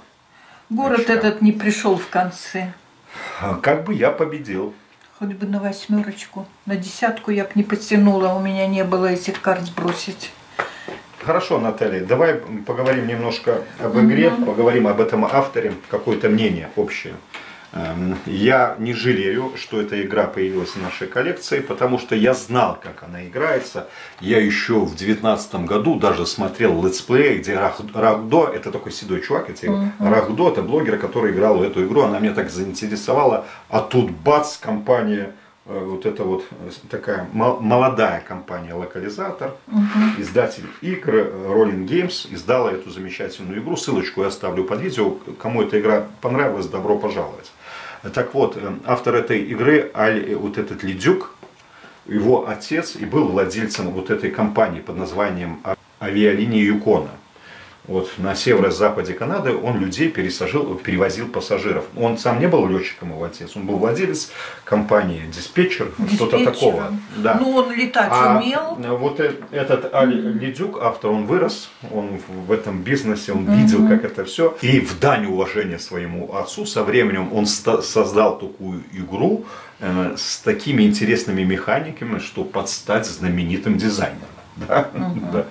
Город очка. этот не пришел в конце. А как бы я победил. Хоть бы на восьмерочку. На десятку я бы не потянула, у меня не было этих карт сбросить. Хорошо, Наталья, давай поговорим немножко об игре, mm-hmm. поговорим об этом авторе, какое-то мнение общее. Эм, я не жалею, что эта игра появилась в нашей коллекции, потому что я знал, как она играется. Я еще в девятнадцатом году даже смотрел let's play, где Рагдо, это такой седой чувак, это uh-huh. Рагдо, это блогер, который играл в эту игру, она меня так заинтересовала. А тут бац, компания вот это вот э, такая молодая компания локализатор, угу. издатель игр Rolling Games издала эту замечательную игру. Ссылочку я оставлю под видео. Кому эта игра понравилась, добро пожаловать. Так вот, э, автор этой игры, Аль, вот этот Лидюк, его отец и был владельцем вот этой компании под названием авиалинии Юкона вот на северо-западе Канады он людей пересажил, перевозил пассажиров. Он сам не был летчиком, его отец, он был владелец компании, диспетчер, что-то такого. Да. Ну, он летать а умел. Вот э, этот Аль Лидюк, автор, он вырос, он в этом бизнесе, он видел, как это все. И в дань уважения своему отцу со временем он создал такую игру э, с такими интересными механиками, что подстать знаменитым дизайнером. [laughs] Да? Угу. да.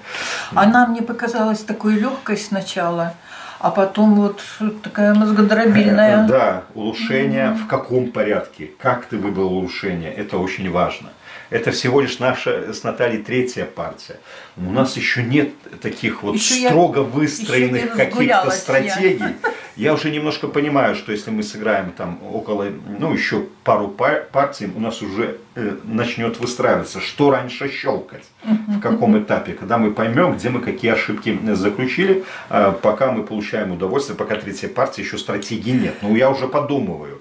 Она мне показалась такой легкой сначала, а потом вот такая мозгодробильная. Э, да, улучшение в каком порядке, как ты выбрал улучшение, это очень важно. Это всего лишь наша с Натальей третья партия. У нас еще нет таких вот еще строго я, выстроенных каких-то стратегий. Я. я уже немножко понимаю, что если мы сыграем там около, ну еще пару партий, у нас уже э, начнет выстраиваться, что раньше щелкать, в каком этапе, когда мы поймем, где мы какие ошибки заключили, э, пока мы получаем удовольствие, пока третья партия еще стратегии нет. Ну я уже подумываю.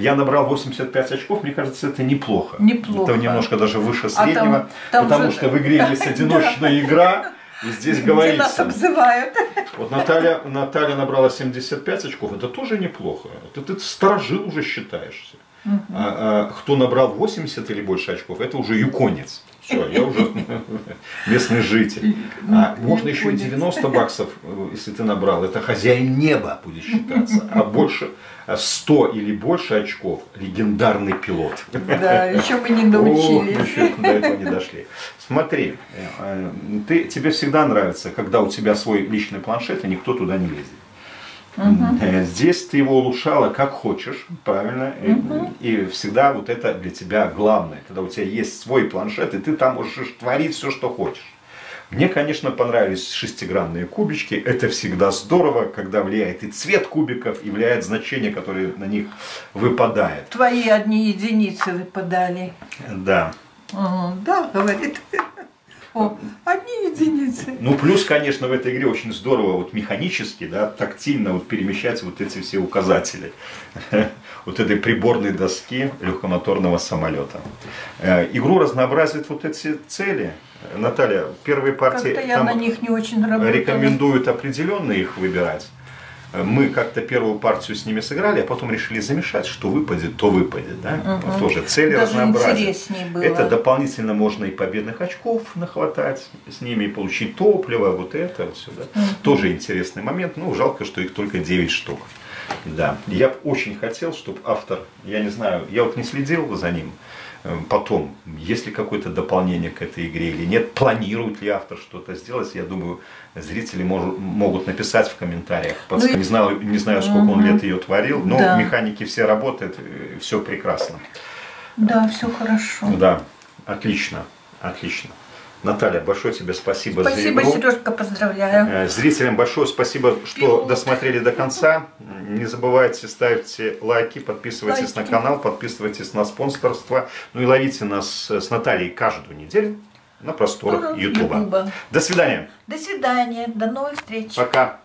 Я набрал 85 очков, мне кажется, это неплохо. Неплохо. Это немножко даже выше среднего, а там, там потому же... что в игре есть [laughs] одиночная игра, и здесь говорится. нас обзывают. Вот Наталья, Наталья набрала 75 очков, это тоже неплохо. Это ты сторожил уже считаешься. Угу. А, а, кто набрал 80 или больше очков, это уже юконец. Все, я уже [laughs] местный житель. А можно еще 90 баксов, э, если ты набрал. Это хозяин неба будет считаться. А больше 100 или больше очков легендарный пилот. Да, еще мы не [laughs] научились. О, еще до этого не дошли. Смотри, э, ты, тебе всегда нравится, когда у тебя свой личный планшет, и никто туда не лезет. Угу. Здесь ты его улучшала как хочешь, правильно? Угу. И, и всегда вот это для тебя главное. Когда у тебя есть свой планшет, и ты там можешь творить все, что хочешь. Мне, конечно, понравились шестигранные кубички. Это всегда здорово, когда влияет и цвет кубиков, и влияет значение, которое на них выпадает. Твои одни единицы выпадали. Да. Угу, да, говорит. О, одни единицы. Ну, плюс, конечно, в этой игре очень здорово вот механически, да, тактильно вот перемещать вот эти все указатели вот этой приборной доски легкомоторного самолета. Э, игру разнообразит вот эти цели. Наталья, первые партии я на них не очень рекомендуют определенно их выбирать мы как-то первую партию с ними сыграли, а потом решили замешать, что выпадет, то выпадет. Да? Угу. Тоже цели Даже разнообразия. Было. Это дополнительно можно и победных очков нахватать с ними, и получить топливо, вот это вот сюда. Угу. Тоже интересный момент. Ну, жалко, что их только 9 штук. Да. Я очень хотел, чтобы автор, я не знаю, я вот не следил за ним, Эм, потом, есть ли какое-то дополнение к этой игре или нет, планирует ли автор что-то сделать, я думаю, зрители мож, могут написать в комментариях. Ну, не, знаю, не знаю, сколько угу. он лет ее творил, но да. механики все работают, э, все прекрасно. Да, все хорошо. Да, отлично, отлично. Наталья, большое тебе спасибо, спасибо за игру. Сережка, поздравляю. Э, зрителям большое спасибо, что Пилот. досмотрели до конца. Не забывайте, ставьте лайки, подписывайтесь лайки. на канал, подписывайтесь на спонсорство. Ну и ловите нас с Натальей каждую неделю на просторах Ютуба. До свидания. До свидания. До новых встреч. Пока.